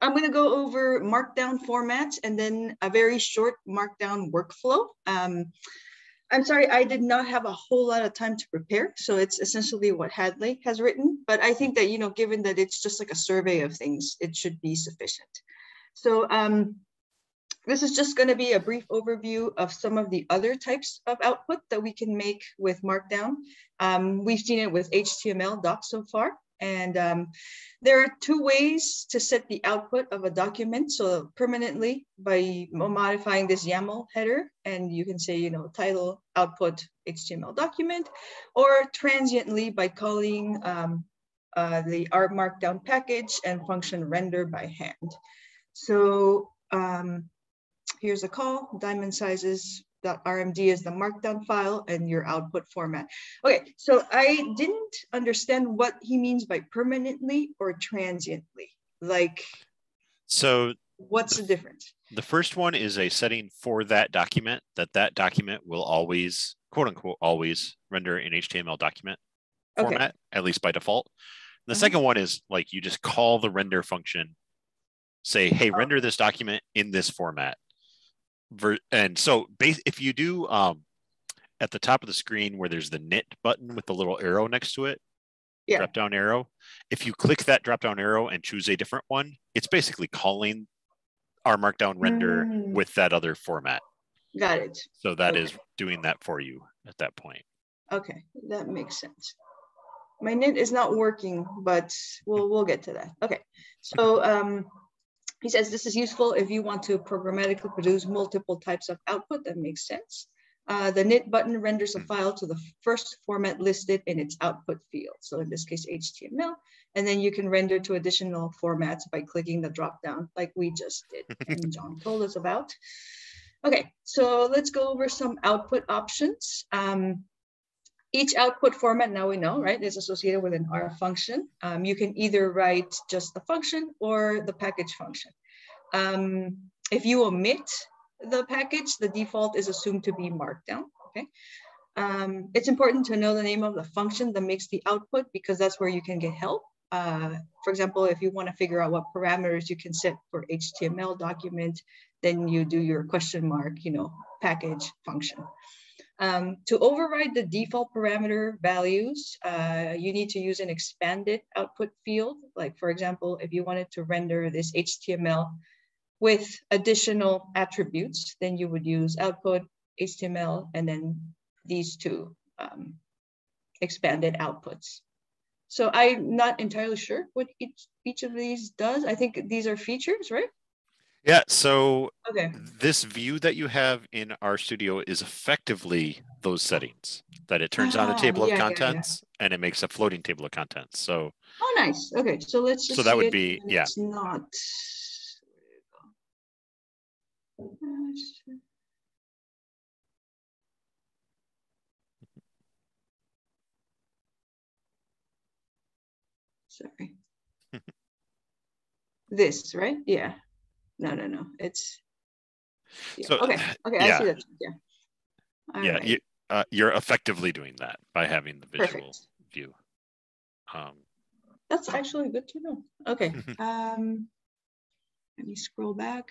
I'm going to go over markdown formats and then a very short markdown workflow. Um, I'm sorry, I did not have a whole lot of time to prepare. So it's essentially what Hadley has written. But I think that, you know, given that it's just like a survey of things, it should be sufficient. So um, this is just going to be a brief overview of some of the other types of output that we can make with Markdown. Um, we've seen it with HTML docs so far. And um, there are two ways to set the output of a document. So permanently by modifying this YAML header, and you can say, you know, title output HTML document, or transiently by calling um, uh, the R markdown package and function render by hand. So um, here's a call, diamond sizes .rmd is the markdown file and your output format. Okay, so I didn't understand what he means by permanently or transiently. Like, so what's the, the difference? The first one is a setting for that document that that document will always, quote unquote, always render in HTML document okay. format, at least by default. The uh-huh. second one is like you just call the render function, say, hey, oh. render this document in this format and so if you do um, at the top of the screen where there's the knit button with the little arrow next to it, yeah. drop down arrow. If you click that drop down arrow and choose a different one, it's basically calling R Markdown render mm. with that other format. Got it. So that okay. is doing that for you at that point. Okay, that makes sense. My knit is not working, but we'll we'll get to that. Okay, so um, he says this is useful if you want to programmatically produce multiple types of output. That makes sense. Uh, the knit button renders a file to the first format listed in its output field. So in this case, HTML. And then you can render to additional formats by clicking the drop down like we just did and John told us about. Okay, so let's go over some output options. Um, each output format, now we know, right, is associated with an R function. Um, you can either write just the function or the package function. Um, if you omit the package, the default is assumed to be markdown, okay? Um, it's important to know the name of the function that makes the output because that's where you can get help. Uh, for example, if you want to figure out what parameters you can set for HTML document, then you do your question mark, you know, package function. Um, to override the default parameter values, uh, you need to use an expanded output field. Like for example, if you wanted to render this HTML with additional attributes, then you would use output HTML and then these two um, expanded outputs. So I'm not entirely sure what each, each of these does. I think these are features, right? Yeah, so okay. this view that you have in RStudio is effectively those settings that it turns on a ah, table of contents yeah, yeah. and it makes a floating table of contents. So Oh nice. Okay. So let's just So that would be yeah. It's not Sorry. this, right? Yeah no, no, no. It's yeah. so okay. Okay, yeah. I see that. Yeah. All yeah, right. you, uh, you're effectively doing that by having the visual Perfect. view. Um, That's actually good to know. Okay. um, let me scroll back.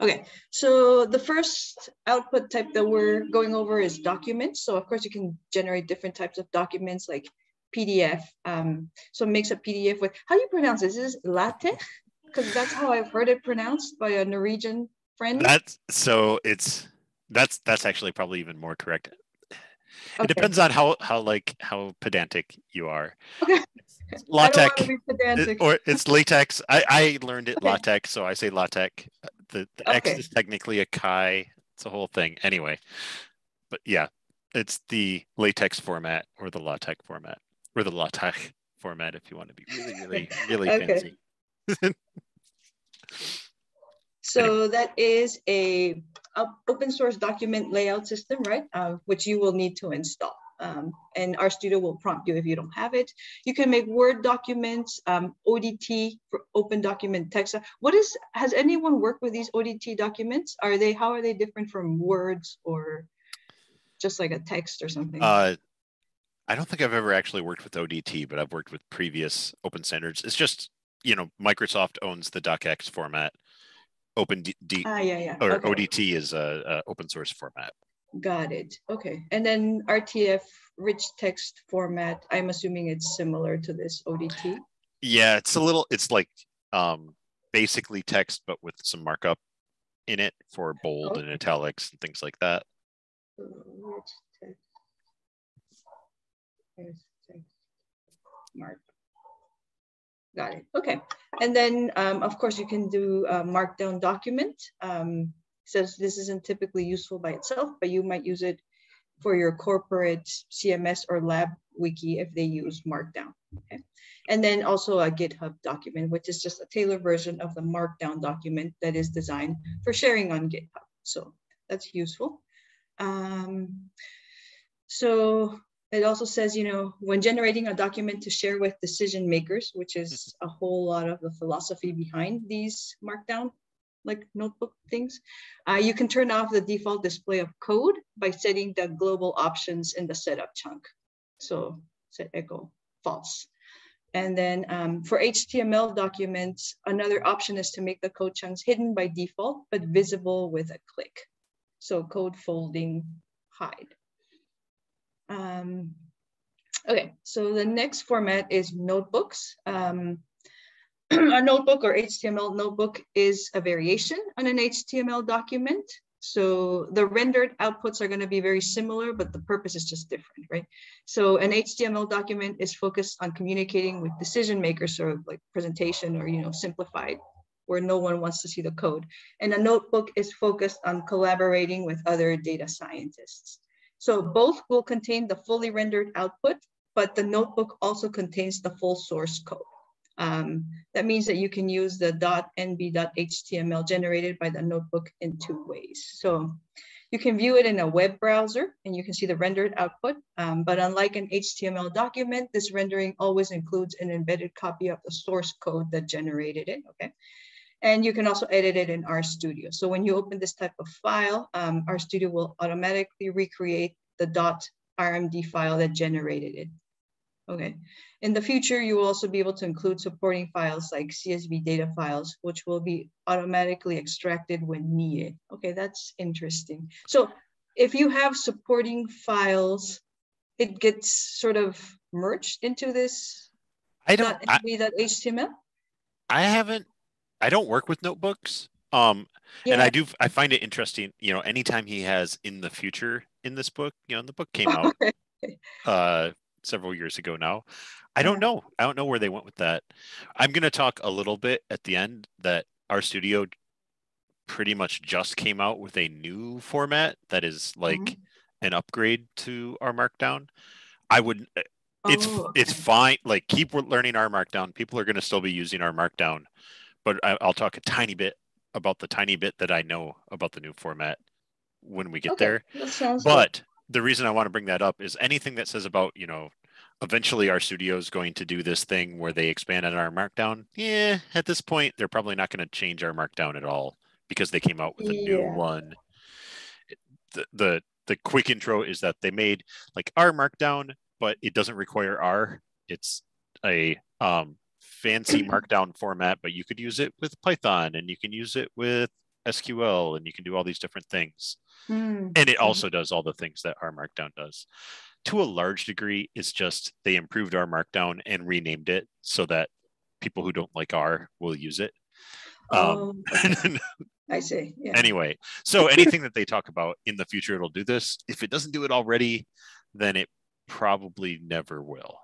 Okay, so the first output type that we're going over is documents. So of course you can generate different types of documents like PDF. Um, so makes a PDF with, how do you pronounce this? Is this LaTeX? Because that's how I've heard it pronounced by a Norwegian friend. That's so it's that's that's actually probably even more correct. It depends on how how like how pedantic you are. Okay. LaTeX or it's latex. I, I learned it okay. LaTeX, so I say LaTeX. The, the okay. X is technically a chi. It's a whole thing. Anyway, but yeah, it's the latex format or the LaTeX format or the LaTeX format if you want to be really, really, really fancy. so that is a, a, open source document layout system, right? Uh, which you will need to install. Um, and studio will prompt you if you don't have it. You can make Word documents, um, ODT for open document text. What is, has anyone worked with these ODT documents? Are they, how are they different from words or just like a text or something? Uh, I don't think I've ever actually worked with ODT, but I've worked with previous open standards. It's just, you know, Microsoft owns the DocX format. Open D, D ah, yeah, yeah. or okay. ODT is a, a, open source format. Got it. Okay. And then RTF rich text format, I'm assuming it's similar to this ODT. Yeah, it's a little, it's like um, basically text, but with some markup in it for bold okay. and italics and things like that. Rich text. Mark. Got it. Okay. And then, um, of course, you can do a markdown document. Um, says this isn't typically useful by itself, but you might use it for your corporate CMS or lab wiki if they use Markdown. Okay. And then also a GitHub document, which is just a tailored version of the Markdown document that is designed for sharing on GitHub. So that's useful. Um, so it also says, you know, when generating a document to share with decision makers, which is a whole lot of the philosophy behind these markdown like notebook things, uh, you can turn off the default display of code by setting the global options in the setup chunk. So set echo false. And then um, for HTML documents, another option is to make the code chunks hidden by default, but visible with a click. So code folding hide. Um, okay, so the next format is notebooks. Um, a notebook or HTML notebook is a variation on an HTML document. So the rendered outputs are going to be very similar, but the purpose is just different, right? So an HTML document is focused on communicating with decision makers, sort of like presentation or, you know, simplified, where no one wants to see the code. And a notebook is focused on collaborating with other data scientists. So both will contain the fully rendered output, but the notebook also contains the full source code. Um, that means that you can use the .nb.html generated by the notebook in two ways. So you can view it in a web browser and you can see the rendered output. Um, but unlike an HTML document, this rendering always includes an embedded copy of the source code that generated it, okay? And you can also edit it in RStudio. So when you open this type of file, um, RStudio will automatically recreate the .rmd file that generated it. Okay. In the future, you will also be able to include supporting files like CSV data files, which will be automatically extracted when needed. Okay, that's interesting. So if you have supporting files, it gets sort of merged into this I don't I, HTML? I haven't I don't work with notebooks. Um, yeah. and I do I find it interesting, you know, anytime he has in the future in this book, you know, the book came out uh several years ago now. I don't know. I don't know where they went with that. I'm going to talk a little bit at the end that RStudio pretty much just came out with a new format that is like mm-hmm. an upgrade to R Markdown. I would eh, it's oh, okay. it's fine like keep learning R Markdown. People are going to still be using R Markdown but I, will talk a tiny bit about the tiny bit that I know about the new format when we get okay, there. But good. the reason I want to bring that up is anything that says about, you know, eventually RStudio is going to do this thing where they expand on R Markdown. Yeah, at this point, they're probably not going to change R Markdown at all because they came out with a yeah. new one. The, the the quick intro is that they made like R Markdown, but it doesn't require R. It's a um, fancy markdown format, but you could use it with Python and you can use it with SQL and you can do all these different things. Mm. And it also does all the things that R Markdown does. To a large degree, it's just they improved R Markdown and renamed it so that people who don't like R will use it. Um, oh. I see. Yeah. Anyway, so anything that they talk about in the future, it'll do this. If it doesn't do it already, then it probably never will.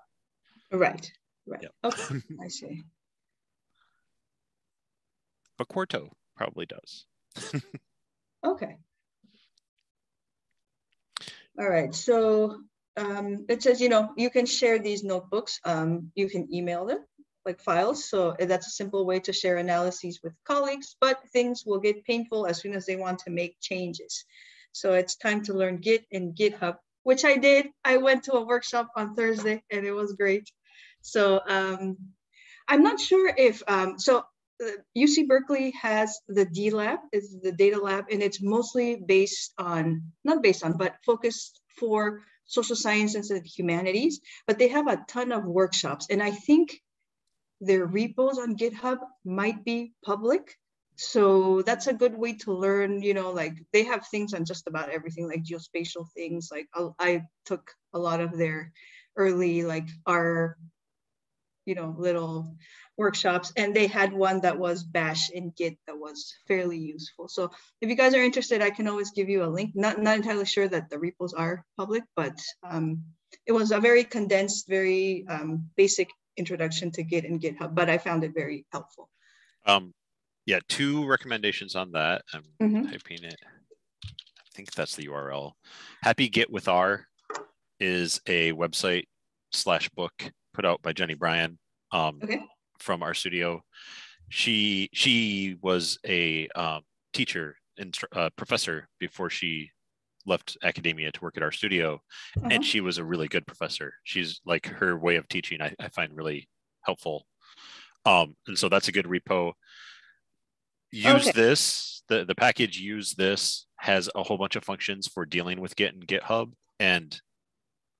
Right. Right. Yep. Okay. I see. But Quarto probably does. okay. All right. So um, it says, you know, you can share these notebooks. Um, you can email them like files. So that's a simple way to share analyses with colleagues, but things will get painful as soon as they want to make changes. So it's time to learn Git and GitHub, which I did. I went to a workshop on Thursday and it was great. So um, I'm not sure if, um, so uh, UC Berkeley has the D lab, is the data lab, and it's mostly based on, not based on, but focused for social sciences and humanities, but they have a ton of workshops. And I think their repos on GitHub might be public. So that's a good way to learn, you know, like they have things on just about everything, like geospatial things. Like I took a lot of their early, like our, you know, little workshops. And they had one that was bash in git that was fairly useful. So if you guys are interested i can always give you a link. Not not entirely sure that the repos are public but um, it was a very condensed very um, basic introduction to git and github but i found it very helpful. Um yeah two recommendations on that i'm mm-hmm. typing it. I think that's the url happy git with r is a website slash book put out by jenny bryan um, okay from RStudio. She she was a um, teacher and uh, professor before she left academia to work at RStudio, uh-huh. and she was a really good professor. She's like her way of teaching I, I find really helpful. Um, and so that's a good repo. Use okay. this the the package. usethis has a whole bunch of functions for dealing with Git and GitHub. And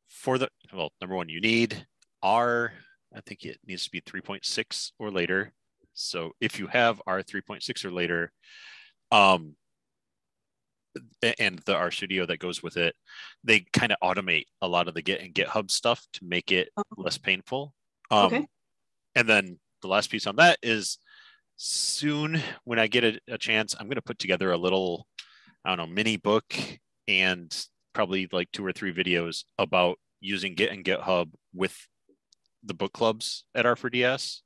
for the well, number one, you need R I think it needs to be 3.6 or later. So if you have R 3.6 or later, um, and the R Studio that goes with it, they kind of automate a lot of the Git and GitHub stuff to make it oh. less painful. Um, okay. And then the last piece on that is soon when I get a, a chance, I'm going to put together a little, I don't know, mini book and probably like two or three videos about using Git and GitHub with the book clubs at R4DS.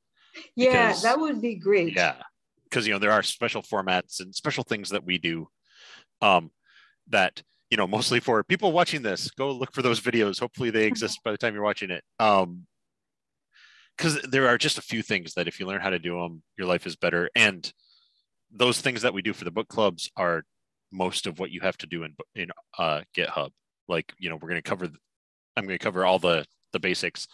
Yeah, because, that would be great. Yeah, because you know there are special formats and special things that we do um, that you know mostly for people watching this. Go look for those videos. Hopefully they exist by the time you're watching it. Um, because there are just a few things that if you learn how to do them, your life is better. And those things that we do for the book clubs are most of what you have to do in in uh, GitHub. Like you know, we're going to cover. I'm going to cover all the the basics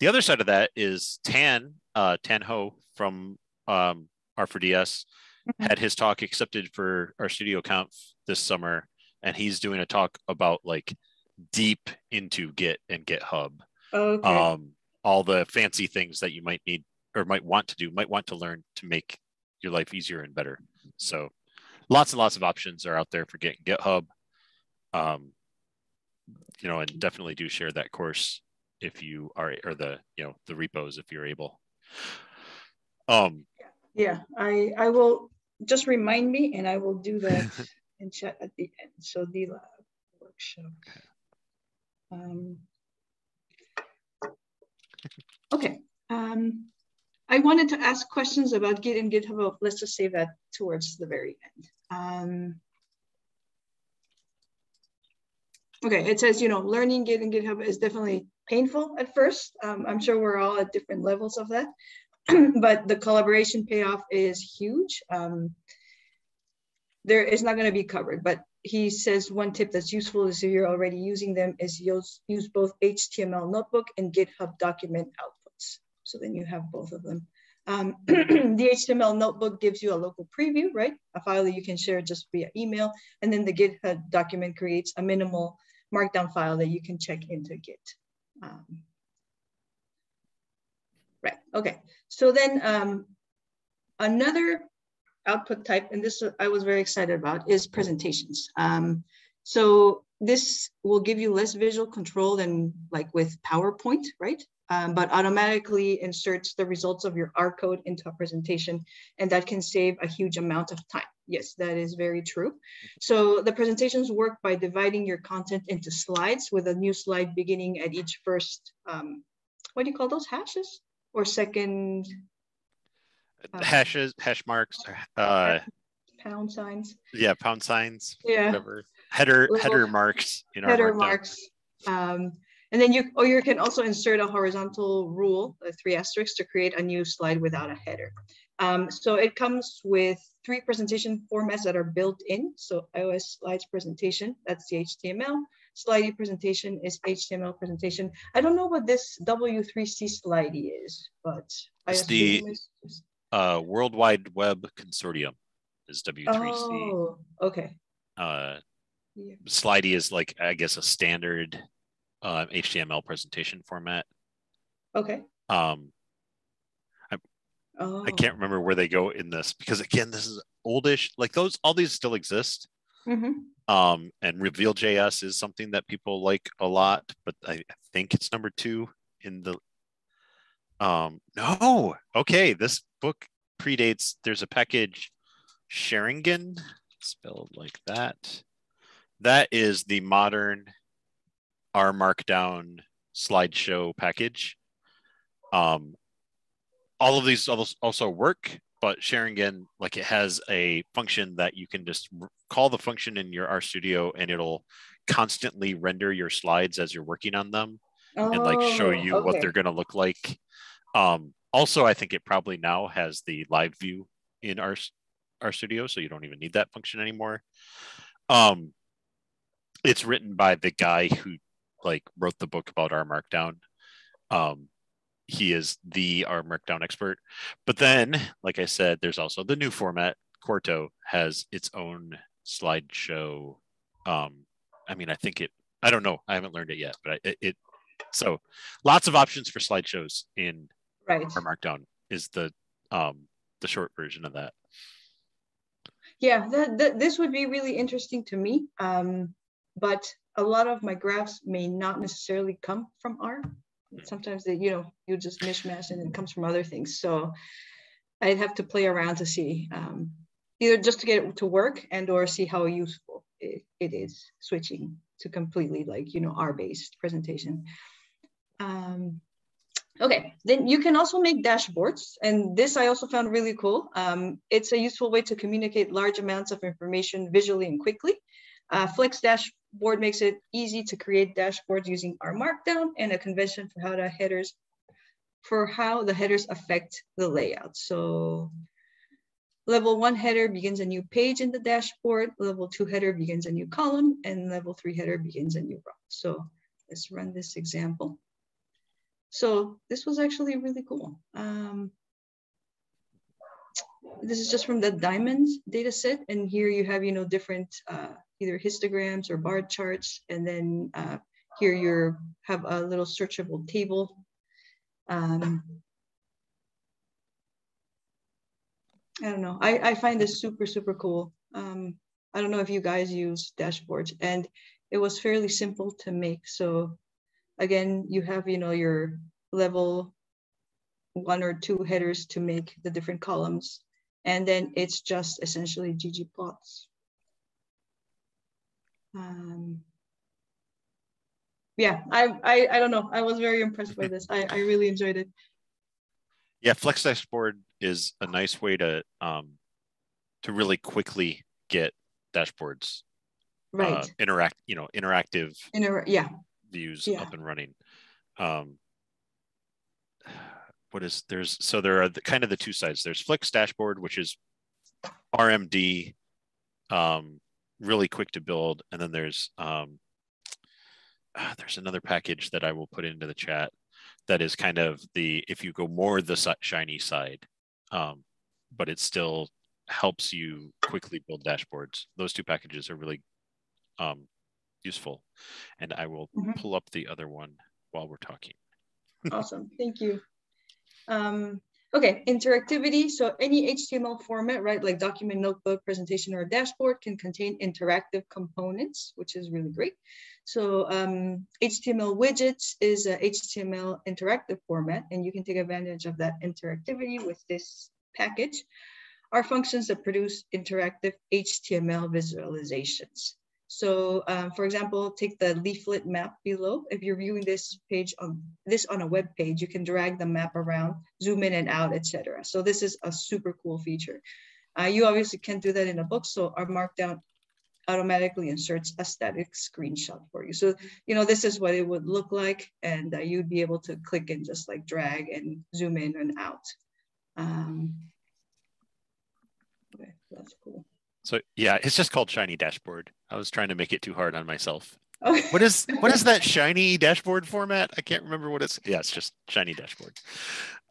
the other side of that is Tan, uh, Tan Ho from um, R4DS mm-hmm. had his talk accepted for RStudio Conf this summer, and he's doing a talk about like deep into Git and GitHub. Okay. Um, all the fancy things that you might need or might want to do, might want to learn to make your life easier and better. So lots and lots of options are out there for Git and GitHub. Um, you know, and definitely do share that course if you are or the you know the repos if you're able. Um yeah i i will just remind me and i will do that in chat at the end. So the lab workshop. Um okay um i wanted to ask questions about git and github. Let's just save that towards the very end. Um okay it says you know learning git and github is definitely painful at first. Um, I'm sure we're all at different levels of that, but the collaboration payoff is huge. Um, there is not going to be covered, but he says one tip that's useful is if you're already using them is use, use both HTML notebook and GitHub document outputs. So then you have both of them. Um, the HTML notebook gives you a local preview, right? A file that you can share just via email. And then the GitHub document creates a minimal markdown file that you can check into Git. Um, right, okay. So then um, another output type, and this I was very excited about, is presentations. Um, so this will give you less visual control than like with PowerPoint, right? Um, but automatically inserts the results of your R code into a presentation, and that can save a huge amount of time. Yes, that is very true. So the presentations work by dividing your content into slides with a new slide beginning at each first, um, what do you call those, hashes? Or second? Uh, Hashes, hash marks, uh, pound signs. Yeah, pound signs. Yeah. Whatever. Header, Little header marks. You know, header marks. Um, and then you, or you can also insert a horizontal rule, a three asterisks, to create a new slide without a header. Um, so it comes with three presentation formats that are built in. So ioslides presentation, that's the HTML. Slidy presentation is HTML presentation. I don't know what this W3C Slidy is, but it's the it's uh, World Wide Web Consortium is W3C. Oh, okay. Uh, yeah. Slidy is like, I guess, a standard uh, HTML presentation format. Okay. Um, I, Oh. I can't remember where they go in this because again, this is oldish. Like those, all these still exist. hmm Um, and Reveal.js is something that people like a lot, but I think it's number two in the. Um, no, okay, this book predates. There's a package, xaringan, spelled like that. That is the modern R Markdown slideshow package. Um, all of these also work, but xaringan, like it has a function that you can just call the function in your RStudio and it'll constantly render your slides as you're working on them and like show Oh, you what they're going to look like. Um, also, I think it probably now has the live view in our RStudio, so you don't even need that function anymore. Um, it's written by the guy who like wrote the book about R Markdown. Um, he is the R Markdown expert. But then, like I said, there's also the new format. Quarto has its own slideshow. Um, I mean, I think it. I don't know. I haven't learned it yet, but it, it so lots of options for slideshows in Right. R Markdown is the um the short version of that. Yeah, this would be really interesting to me. Um, but a lot of my graphs may not necessarily come from R. Sometimes they, you know, you just mishmash and it comes from other things. So I'd have to play around to see um, either just to get it to work and or see how useful it, it is switching to completely like, you know, R-based presentation. Um, Okay, then you can also make dashboards. And this I also found really cool. Um, it's a useful way to communicate large amounts of information visually and quickly. Uh, Flex Dashboard makes it easy to create dashboards using R Markdown and a convention for how the headers, for how the headers affect the layout. So level one header begins a new page in the dashboard, level two header begins a new column, and level three header begins a new row. So let's run this example. So this was actually really cool. Um, this is just from the diamonds data set. And here you have, you know, different uh, either histograms or bar charts. And then uh, here you have a little searchable table. Um, I don't know. I, I find this super, super cool. Um, I don't know if you guys use dashboards and it was fairly simple to make. So again, you have, you know, your level one or two headers to make the different columns. And then it's just essentially ggplots. Um, yeah, I, I, I don't know. I was very impressed by this. I, I really enjoyed it. Yeah, Flex Dashboard is a nice way to um, to really quickly get dashboards Right. uh, interact, you know, interactive Inter- yeah. views Yeah. up and running. Um, what is there's so there are the, kind of the two sides. There's Flex Dashboard, which is RMD, um, really quick to build, and then there's um, ah, there's another package that I will put into the chat that is kind of the if you go more the shiny side, um, but it still helps you quickly build dashboards. Those two packages are really um, useful, and I will Mhm. pull up the other one while we're talking. Awesome, thank you. Um, okay, interactivity. So any HTML format, right, like document, notebook, presentation, or dashboard can contain interactive components, which is really great. So um, HTML widgets is a HTML interactive format, and you can take advantage of that interactivity with this package. Are functions that produce interactive HTML visualizations. So um, for example, take the leaflet map below. If you're viewing this page on this on a web page, you can drag the map around, zoom in and out, etc. So this is a super cool feature. Uh, you obviously can't do that in a book, so R Markdown automatically inserts a static screenshot for you. So, you know, this is what it would look like, and uh, you'd be able to click and just like drag and zoom in and out. Um, okay, that's cool. So yeah, it's just called Shiny Dashboard. I was trying to make it too hard on myself. What is what is that shiny dashboard format? I can't remember what it's. Yeah, it's just Shiny Dashboard.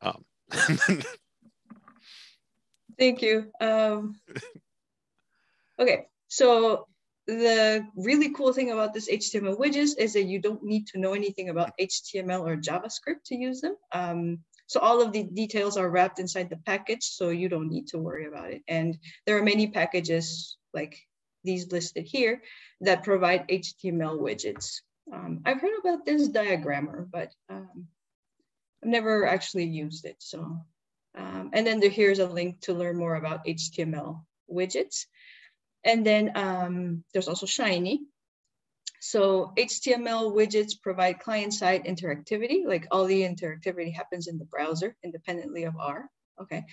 Um, Thank you. Um, okay, so the really cool thing about this HTML widgets is that you don't need to know anything about HTML or JavaScript to use them. Um, so all of the details are wrapped inside the package, so you don't need to worry about it. And there are many packages like these listed here that provide HTML widgets. Um, I've heard about this DiagrammeR, but um, I've never actually used it. So, um, and then there, here's a link to learn more about HTML widgets. And then um, there's also Shiny. So HTML widgets provide client-side interactivity, like all the interactivity happens in the browser independently of R, okay?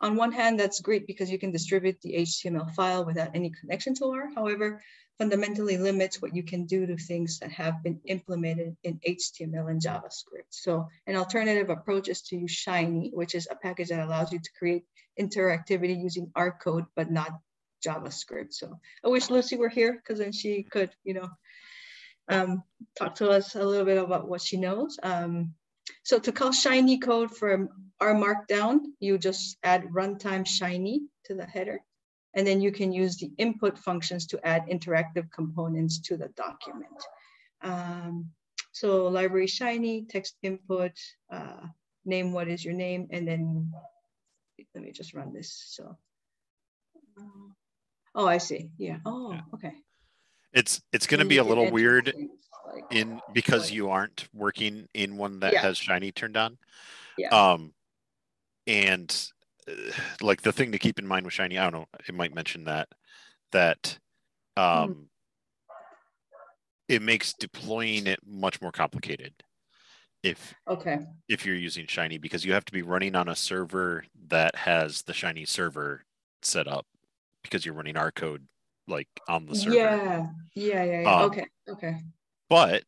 On one hand, that's great because you can distribute the HTML file without any connection to R. However, fundamentally limits what you can do to things that have been implemented in HTML and JavaScript. So an alternative approach is to use Shiny, which is a package that allows you to create interactivity using R code, but not JavaScript. So I wish Lucy were here because then she could, you know, um, talk to us a little bit about what she knows. Um, so to call Shiny code from R Markdown, you just add runtime Shiny to the header. And then you can use the input functions to add interactive components to the document. Um, so library Shiny, text input, uh, name what is your name, and then let me just run this. So, oh, I see. Yeah. Oh, okay. It's it's going to be a little weird in because you aren't working in one that yeah. has shiny turned on. Yeah. Um, and uh, like the thing to keep in mind with shiny, I don't know, it might mention that that um, mm. it makes deploying it much more complicated if okay if you're using shiny because you have to be running on a server that has the shiny server set up because you're running our code like on the server. Yeah, yeah, yeah. yeah. Um, okay, okay. But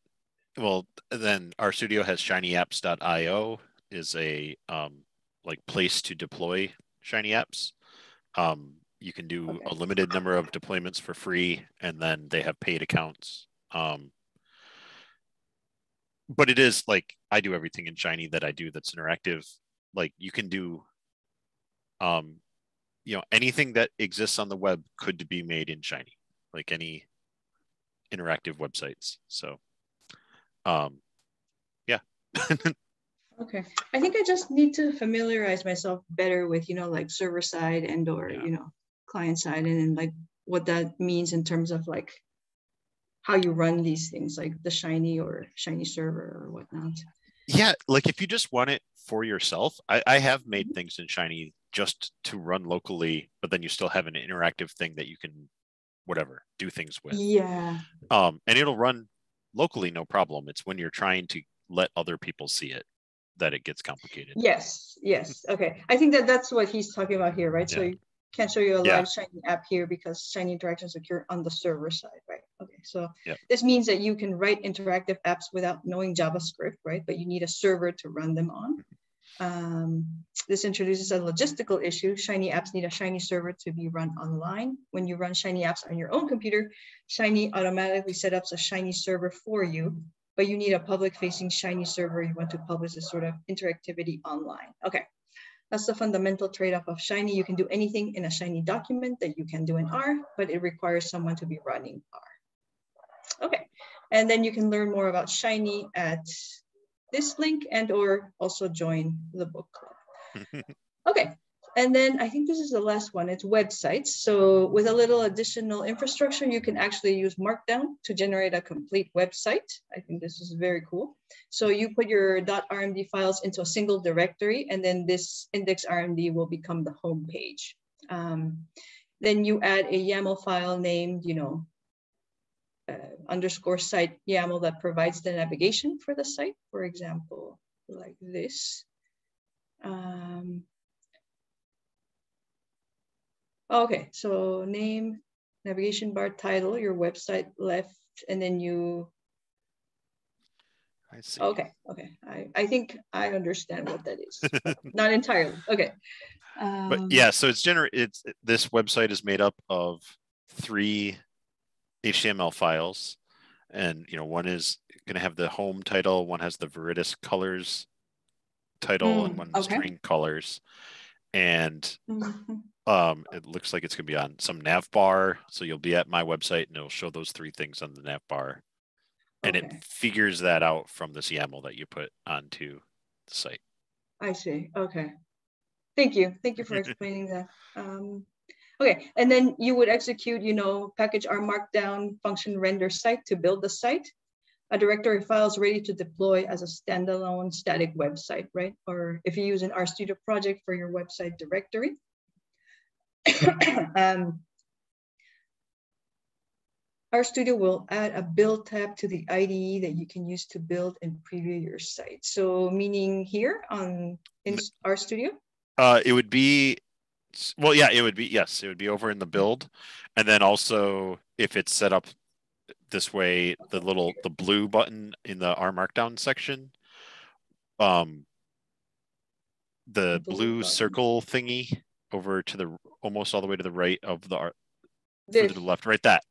well, then RStudio has shinyapps.io is a um, like place to deploy Shiny apps. Um, you can do okay. a limited number of deployments for free, and then they have paid accounts. Um, but it is like I do everything in Shiny that I do that's interactive. Like you can do um, you know anything that exists on the web could be made in shiny like any interactive websites. So um yeah. Okay. I think i just need to familiarize myself better with you know like server side and or yeah. you know client side and then like what that means in terms of like how you run these things like the shiny or shiny server or whatnot. Yeah like if you just want it for yourself i, I have made mm-hmm. things in shiny just to run locally, but then you still have an interactive thing that you can whatever do things with. Yeah. Um, and it'll run locally, no problem. It's when you're trying to let other people see it that it gets complicated. Yes. Yes. Okay. I think that that's what he's talking about here, right? Yeah. So can't show you a yeah. live Shiny app here because Shiny interactions occur on the server side, right? Okay. So yep. this means that you can write interactive apps without knowing JavaScript, right? But you need a server to run them on. Um, this introduces a logistical issue. Shiny apps need a Shiny server to be run online. When you run Shiny apps on your own computer, Shiny automatically set up a Shiny server for you, but you need a public facing Shiny server. You want to publish this sort of interactivity online. Okay, that's the fundamental trade-off of Shiny. You can do anything in a Shiny document that you can do in R, but it requires someone to be running R. Okay, and then you can learn more about Shiny at this link and or also join the book club. okay, and then I think this is the last one, it's websites. So with a little additional infrastructure, you can actually use Markdown to generate a complete website. I think this is very cool. So you put your .rmd files into a single directory and then this index RMD will become the home page. Um, then you add a YAML file named, you know, uh, underscore site YAML that provides the navigation for the site, for example, like this. Um, okay, so name, navigation bar title, your website left, and then you. I see. Okay, okay. I, I think I understand what that is. Not entirely. Okay. Um, but yeah, so it's gener it's this website is made up of three HTML files, and you know one is going to have the home title, one has the Viridis colors title, mm, and one okay. string colors, and mm-hmm. Um, it looks like it's going to be on some nav bar. So you'll be at my website and it'll show those three things on the nav bar. And Okay. it figures that out from this YAML that you put onto the site. I see. Okay. Thank you. Thank you for explaining that. Um, okay, and then you would execute, you know, package R Markdown function render site to build the site. A directory file is ready to deploy as a standalone static website, right? Or if you use an RStudio project for your website directory. um, Studio will add a build tab to the IDE that you can use to build and preview your site. So meaning here on in RStudio? Uh, it would be, well, yeah, it would be, yes, it would be over in the build. And then also if it's set up this way, the little, the blue button in the R markdown section, um, the Blue blue circle thingy over to the, almost all the way to the right of the, art to the left, right, that.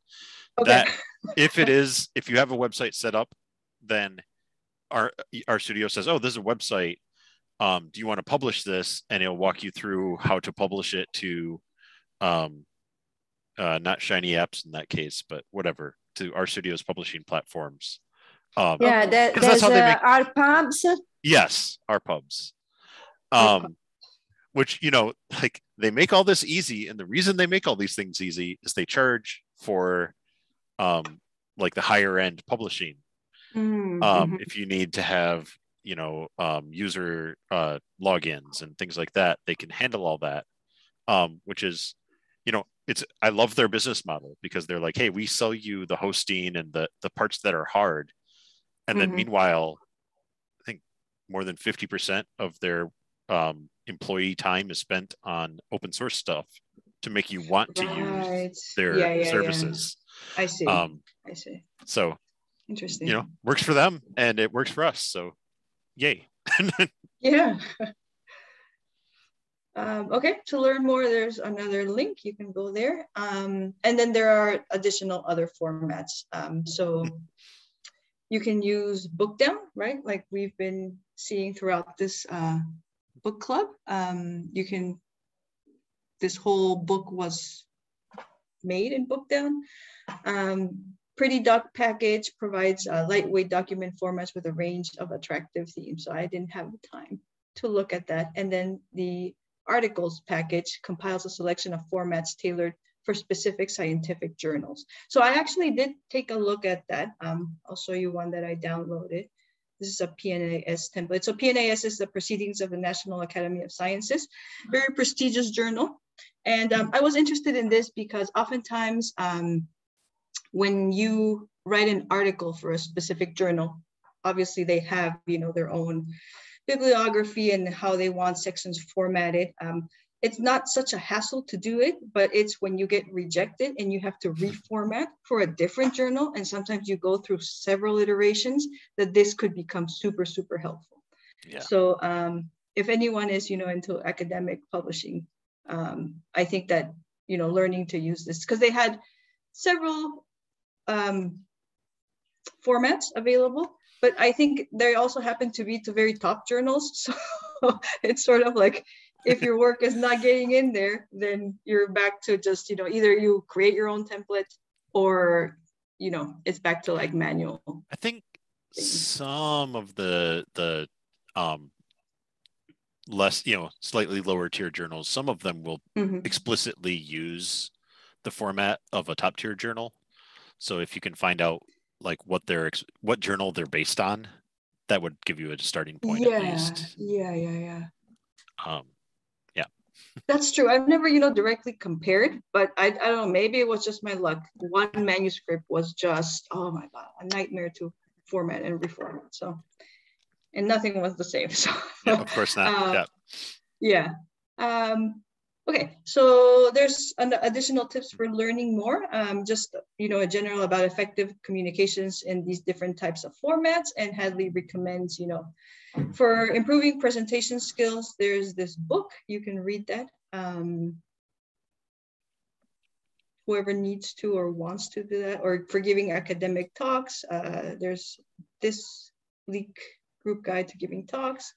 okay. that- if it is if you have a website set up then our RStudio says oh this is a website um, do you want to publish this and it'll walk you through how to publish it to um, uh, not shiny apps in that case but whatever to RStudio's publishing platforms um, Yeah, 'Cause that's how they uh, make- our pubs. yes RPubs um, which you know like they make all this easy and the reason they make all these things easy is they charge for um, like the higher end publishing Mm, um, mhm. if you need to have you know um, user uh, logins and things like that they can handle all that um, which is you know it's i love their business model because they're like hey we sell you the hosting and the the parts that are hard and then Mhm. meanwhile i think more than 50% of their um, employee time is spent on open source stuff to make you want to use their Yeah, yeah, yeah. services I see. um, I see. so Interesting. you know works for them and it works for us so yay Yeah. um, okay, to learn more, there's another link. You can go there. Um, and then there are additional other formats. Um, so you can use Bookdown, right? Like we've been seeing throughout this uh, book club. Um, you can, this whole book was made in Bookdown. Um, Pretty Doc package provides lightweight document formats with a range of attractive themes. So I didn't have the time to look at that. And then the rticles package compiles a selection of formats tailored for specific scientific journals. So I actually did take a look at that. Um, I'll show you one that I downloaded. This is a PNAS template. So PNAS is the Proceedings of the National Academy of Sciences, very prestigious journal. And um, I was interested in this because oftentimes um, when you write an article for a specific journal, obviously they have, you know, their own bibliography and how they want sections formatted. Um, it's not such a hassle to do it, but it's when you get rejected and you have to reformat for a different journal. And sometimes you go through several iterations that this could become super, super helpful. yeah So um, if anyone is, you know, into academic publishing, um, I think that, you know, learning to use this, because they had several um, formats available, but I think they also happen to be to very top journals. So it's sort of like, if your work is not getting in there, then you're back to just, you know, either you create your own template or, you know, it's back to like manual. I think thing. some of the the um less you know slightly lower tier journals some of them will Mhm. explicitly use the format of a top tier journal so if you can find out like what their ex- what journal they're based on that would give you a starting point at least yeah, yeah, yeah. um That's true. I've never, you know, directly compared, but I, I don't know, maybe it was just my luck. One manuscript was just, oh my God, a nightmare to format and reformat. So, and nothing was the same. So, yeah, of course not Uh, yeah yeah. Um, okay, so there's an additional tips for learning more. Um, just you know, a general about effective communications in these different types of formats. And Hadley recommends, you know, for improving presentation skills, there's this book. You can read that. Um, whoever needs to or wants to do that, or for giving academic talks, uh, there's this Leek group guide to giving talks.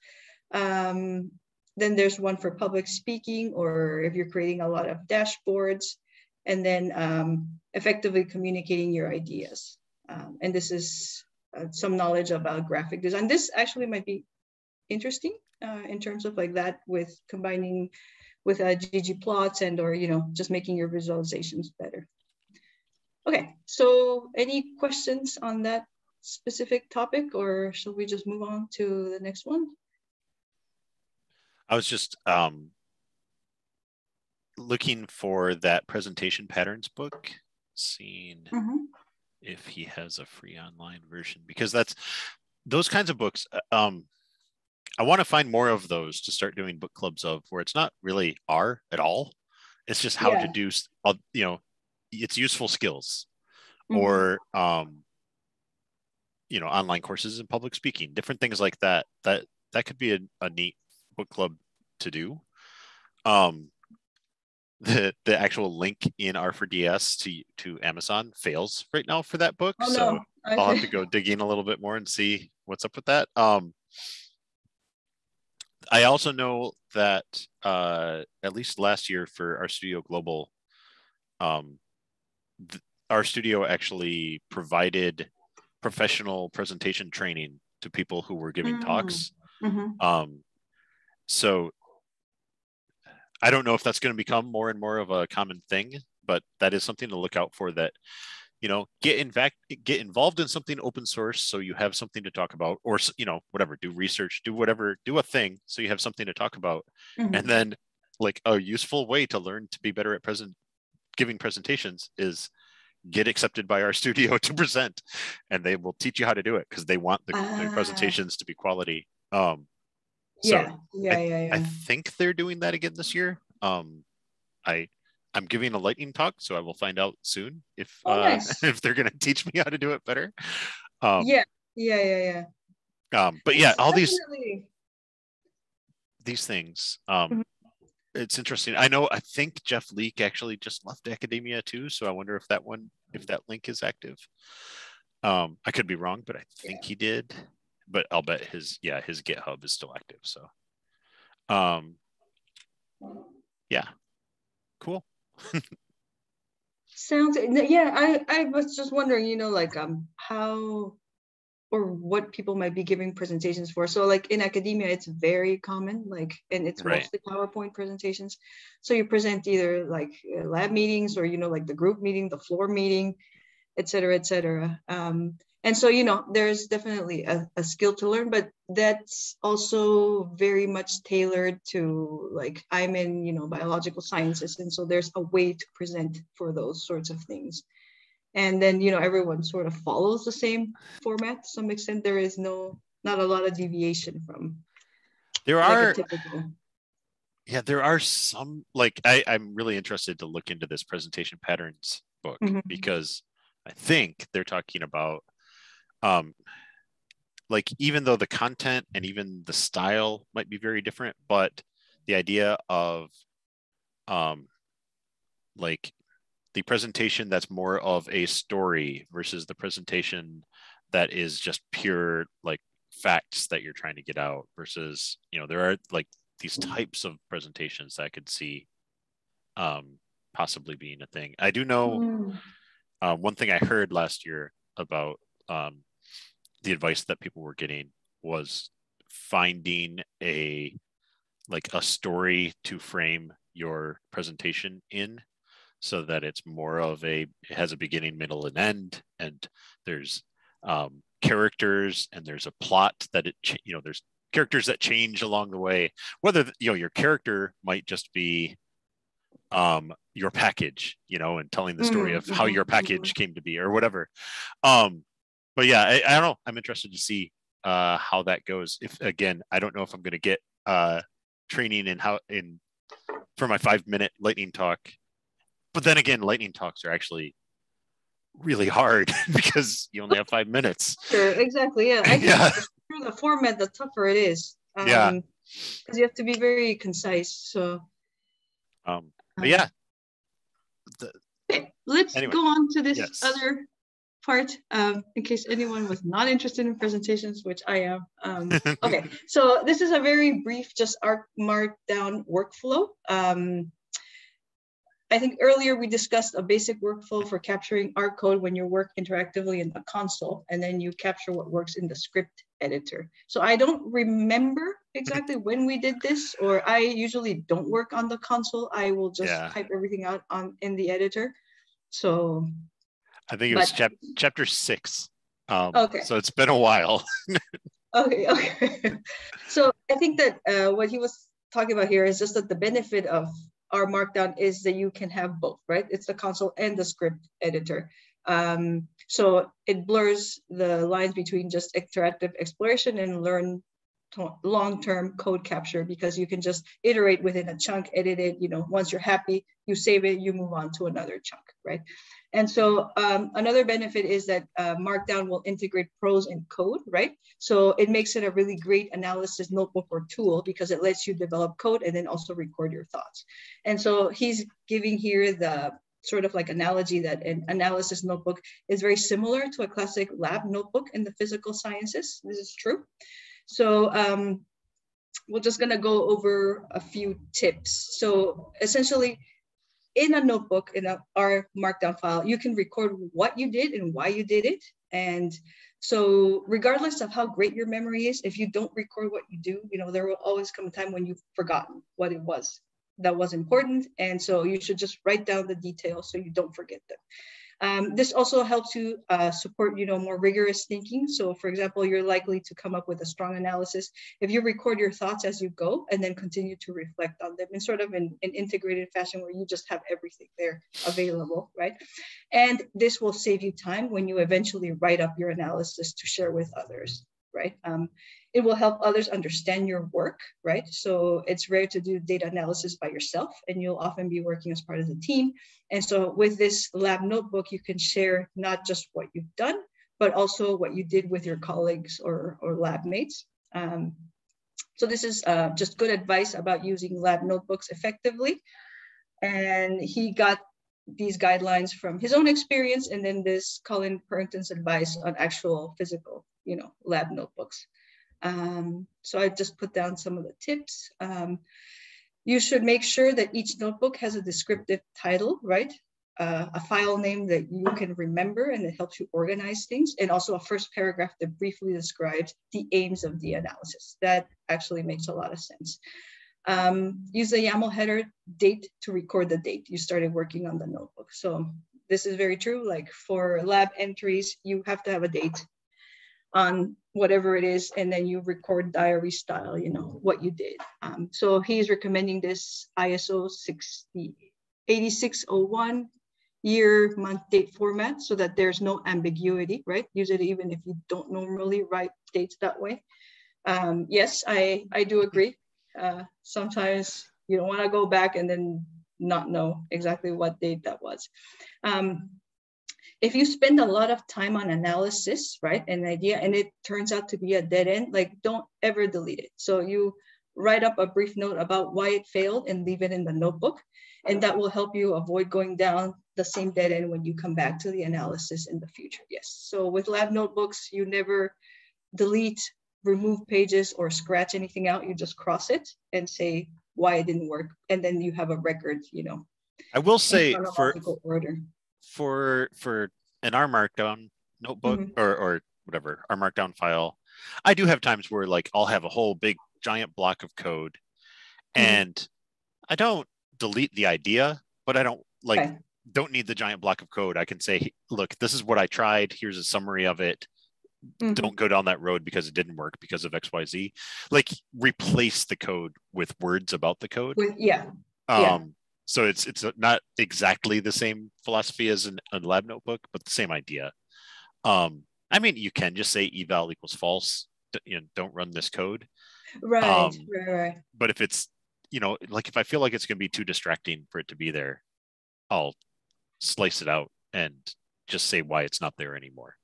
Um, then there's one for public speaking, or if you're creating a lot of dashboards, and then um, effectively communicating your ideas. Um, and this is uh, some knowledge about graphic design. This actually might be interesting uh, in terms of like that with combining with uh, ggplots and or, you know, just making your visualizations better. Okay, so any questions on that specific topic or shall we just move on to the next one? I was just um, looking for that presentation patterns book, seeing mm -hmm. If he has a free online version because that's those kinds of books. Uh, um, I want to find more of those to start doing book clubs of where it's not really R at all. It's just how yeah. to do, uh, you know, it's useful skills mm -hmm. or, um, you know, online courses in public speaking, different things like that. That that could be a, a neat book club to do. Um, the the actual link in R4DS to to Amazon fails right now for that book. Oh, so no. I'll have to go digging a little bit more and see what's up with that. Um, I also know that uh, at least last year for RStudio Global, um, th- RStudio actually provided professional presentation training to people who were giving mm. talks. Mm-hmm. Um, so I don't know if that's going to become more and more of a common thing, but that is something to look out for. That you know, get in fact get involved in something open source so you have something to talk about, or you know, whatever, do research, do whatever, do a thing so you have something to talk about, mm-hmm. and then like a useful way to learn to be better at present giving presentations is get accepted by our studio to present and they will teach you how to do it because they want the, uh, the, presentations to be quality um so yeah, yeah, I, yeah, yeah. I think they're doing that again this year. Um, I I'm giving a lightning talk, so I will find out soon if oh, uh, nice. if they're going to teach me how to do it better. Um, yeah, yeah, yeah, yeah. Um, but yeah, all these these things. Um, mm-hmm. It's interesting. I know. I think Jeff Leek actually just left academia too, so I wonder if that one, if that link is active. Um, I could be wrong, but I think yeah. he did but I'll bet his yeah his GitHub is still active. So, um, yeah, cool. Sounds yeah. I I was just wondering, you know, like um how or what people might be giving presentations for. So like in academia, it's very common, like, and it's right. mostly PowerPoint presentations. So you present either like uh, lab meetings or, you know, like the group meeting, the floor meeting, et cetera, et cetera. Um, and so you know there's definitely a, a, skill to learn but that's also very much tailored to like i'm in you know biological sciences and so there's a way to present for those sorts of things and then you know everyone sort of follows the same format to some extent there is no not a lot of deviation from there like are typical... yeah there are some like I, i'm really interested to look into this presentation patterns book mm-hmm. because i think they're talking about um, like even though the content and even the style might be very different, but the idea of um, like the presentation that's more of a story versus the presentation that is just pure like facts that you're trying to get out versus you know there are like these types of presentations that I could see um, possibly being a thing. I do know mm. Uh, one thing I heard last year about um, the advice that people were getting was finding a like a story to frame your presentation in so that it's more of a has a beginning middle and end and there's um, characters and there's a plot that it you know there's characters that change along the way. Whether you know your character might just be um your package you know and telling the story mm-hmm. of how your mm-hmm. package came to be or whatever um but yeah, I, I, don't know. I'm interested to see uh, how that goes. If again, I don't know if I'm going to get uh, training in how in for my five minute lightning talk. But then again, lightning talks are actually really hard because you only have five minutes. Sure, exactly. Yeah, I yeah. The, the format, the tougher it is. Um, yeah, because you have to be very concise. So, um, but yeah. The, let's anyway, go on to this yes. other part um, in case anyone was not interested in presentations, which I am. Um, okay, so this is a very brief, just R Markdown workflow. Um, I think earlier we discussed a basic workflow for capturing R code when you work interactively in the console, and then you capture what works in the script editor. So I don't remember exactly when we did this, or I usually don't work on the console. I will just yeah. type everything out on in the editor. So I think it but, was chap- chapter six. Um, okay. So it's been a while. okay. Okay. so I think that uh, what he was talking about here is just that the benefit of R Markdown is that you can have both, right? It's the console and the script editor. Um, so it blurs the lines between just interactive exploration and learn long-term code capture because you can just iterate within a chunk, edit it, you know, once you're happy, you save it, you move on to another chunk, right? And so um, another benefit is that uh, Markdown will integrate prose and code, right? So it makes it a really great analysis notebook or tool because it lets you develop code and then also record your thoughts. And so he's giving here the sort of like analogy that an analysis notebook is very similar to a classic lab notebook in the physical sciences. This is true. So um, we're just gonna go over a few tips. So essentially, in a notebook, in a, R Markdown file, you can record what you did and why you did it. And so regardless of how great your memory is, if you don't record what you do, you know, there will always come a time when you've forgotten what it was that was important. And so you should just write down the details so you don't forget them. Um, this also helps you uh, support, you know, more rigorous thinking. So for example, you're likely to come up with a strong analysis if you record your thoughts as you go and then continue to reflect on them in sort of an, an integrated fashion where you just have everything there available, right? And this will save you time when you eventually write up your analysis to share with others right? Um, it will help others understand your work, right? So it's rare to do data analysis by yourself, and you'll often be working as part of the team. And so with this lab notebook, you can share not just what you've done, but also what you did with your colleagues or, or lab mates. Um, so this is uh, just good advice about using lab notebooks effectively. And he got these guidelines from his own experience and then this Colin Purrington's advice on actual physical you know, lab notebooks. Um, so I just put down some of the tips. Um, you should make sure that each notebook has a descriptive title, right? Uh, a file name that you can remember and it helps you organize things, and also a first paragraph that briefly describes the aims of the analysis. That actually makes a lot of sense. Um, use the YAML header date to record the date you started working on the notebook. So this is very true. Like for lab entries, you have to have a date on whatever it is, and then you record diary style, you know, what you did. Um, so he's recommending this ISO 60, 8601 year, month, date format so that there's no ambiguity, right? Use it even if you don't normally write dates that way. Um, yes, I, I do agree. Uh, sometimes you don't want to go back and then not know exactly what date that was. Um, if you spend a lot of time on analysis, right, an idea, and it turns out to be a dead end, like don't ever delete it. So you write up a brief note about why it failed and leave it in the notebook. And that will help you avoid going down the same dead end when you come back to the analysis in the future. Yes. So with lab notebooks, you never delete, remove pages or scratch anything out. You just cross it and say why it didn't work. And then you have a record, you know. I will say for order for for in R Markdown notebook mm-hmm. or or whatever R Markdown file, I do have times where like I'll have a whole big giant block of code, mm-hmm. and I don't delete the idea, but I don't like okay. don't need the giant block of code. I can say, look, this is what I tried. Here's a summary of it. Mm-hmm. Don't go down that road because it didn't work because of X Y Z. Like replace the code with words about the code. With, yeah. Um, yeah so it's it's not exactly the same philosophy as an, a lab notebook, but the same idea. Um, I mean, you can just say eval equals false. You know, don't run this code. Right, um, right, right. But if it's you know, like if I feel like it's going to be too distracting for it to be there, I'll slice it out and just say why it's not there anymore.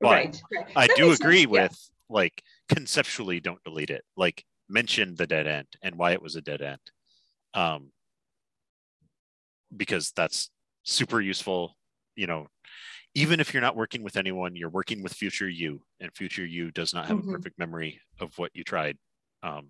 But right, right. I do agree sense, with yeah. like conceptually, don't delete it. Like mention the dead end and why it was a dead end. Um, because that's super useful you know even if you're not working with anyone you're working with future you and future you does not have mm-hmm. a perfect memory of what you tried um,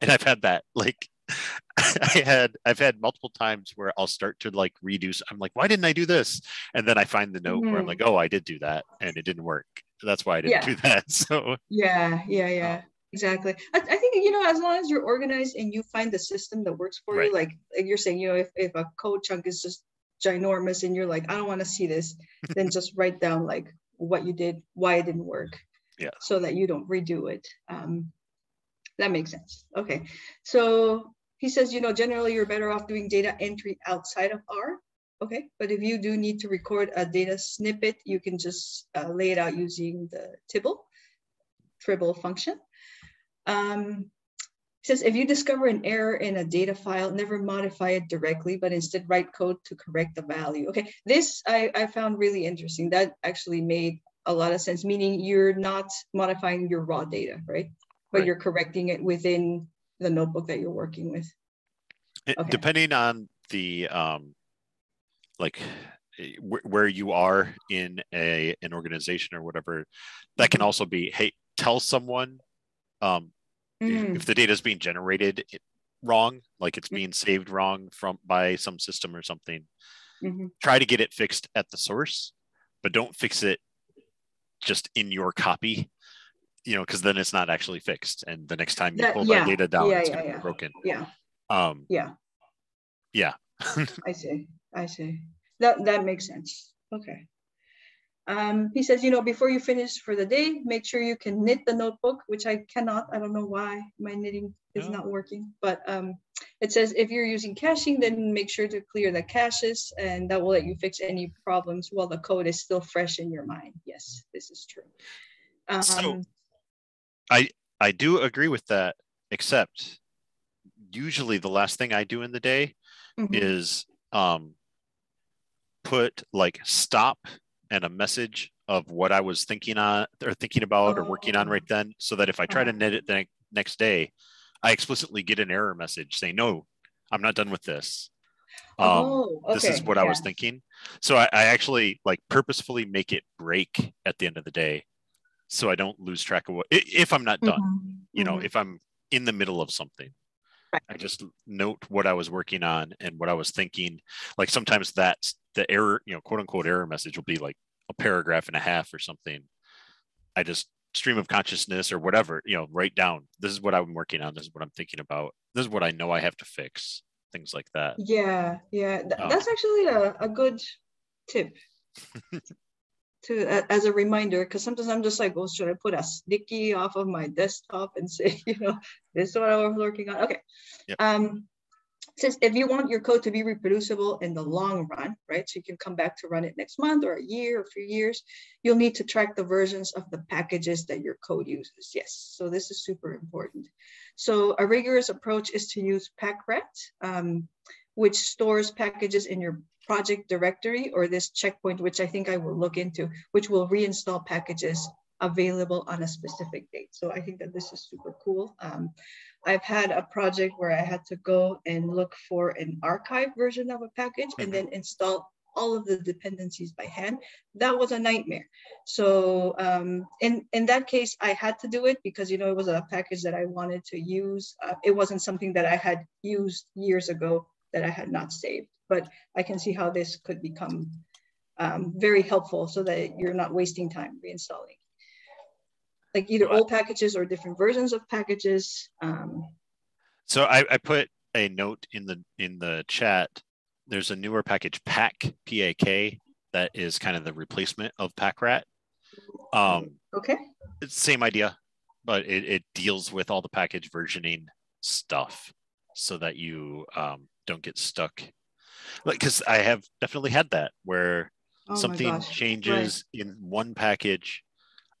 and i've had that like i had i've had multiple times where i'll start to like reduce. i'm like why didn't i do this and then i find the note mm-hmm. where i'm like mm-hmm. oh i did do that and it didn't work that's why i didn't yeah. do that so yeah yeah yeah um, exactly I, you know as long as you're organized and you find the system that works for right. you like, like you're saying you know if, if a code chunk is just ginormous and you're like i don't want to see this then just write down like what you did why it didn't work. Yeah. So that you don't redo it. Um that makes sense. Okay. So he says you know generally you're better off doing data entry outside of r. Okay. But if you do need to record a data snippet you can just uh, lay it out using the tibble tribble function um, says if you discover an error in a data file, never modify it directly, but instead write code to correct the value. Okay, this I, I found really interesting. That actually made a lot of sense, meaning you're not modifying your raw data, right? But right. you're correcting it within the notebook that you're working with. Okay. Depending on the um, like where you are in a an organization or whatever, that can mm-hmm. also be hey, tell someone um, mm. if the data is being generated wrong, like it's mm. being saved wrong from by some system or something, mm-hmm. try to get it fixed at the source, but don't fix it just in your copy. You know, because then it's not actually fixed, and the next time you that, pull yeah. that data down, yeah, it's yeah, to be broken. Yeah. Um. Yeah. Yeah. I see. I see. That that makes sense. Okay. Um, he says, you know, before you finish for the day, make sure you can knit the notebook, which I cannot. I don't know why my knitting is not working, but um, it says if you're using caching, then make sure to clear the caches and that will let you fix any problems while the code is still fresh in your mind. Yes, this is true. Um, so I, I do agree with that, except usually the last thing I do in the day mm-hmm. is um, put like stop and a message of what I was thinking on or thinking about or working on right oh. then, so that if I try to knit it the next day, I explicitly get an error message saying, "No, I'm not done with this. Um, oh, okay. This is what yeah. I was thinking." So I, I actually like purposefully make it break at the end of the day, so I don't lose track of what if I'm not done. Mm-hmm. You know, mm-hmm. if I'm in the middle of something. I just note what I was working on and what I was thinking. Like sometimes that's the error, you know, quote unquote error message will be like a paragraph and a half or something. I just stream of consciousness or whatever, you know, write down this is what I'm working on, this is what I'm thinking about, this is what I know I have to fix, things like that. Yeah, yeah. Th- um, that's actually a, a good tip. to uh, as a reminder because sometimes i'm just like well should i put a sticky off of my desktop and say you know this is what i was working on okay yep. um says if you want your code to be reproducible in the long run, right? So you can come back to run it next month or a year or a few years, you'll need to track the versions of the packages that your code uses. Yes, so this is super important. So a rigorous approach is to use Packrat, um, which stores packages in your project directory or this checkpoint, which I think I will look into, which will reinstall packages available on a specific date. So I think that this is super cool. Um, I've had a project where I had to go and look for an archive version of a package and then install all of the dependencies by hand. That was a nightmare. So um, in, in that case, I had to do it because, you know, it was a package that I wanted to use. Uh, it wasn't something that I had used years ago that I had not saved, but I can see how this could become um, very helpful so that you're not wasting time reinstalling like either old packages or different versions of packages. Um, so I, I put a note in the in the chat. There's a newer package, pak P A K, that is kind of the replacement of Packrat. Um, okay. Same idea, but it, it deals with all the package versioning stuff, so that you um, don't get stuck. Like, because I have definitely had that where oh something changes right. in one package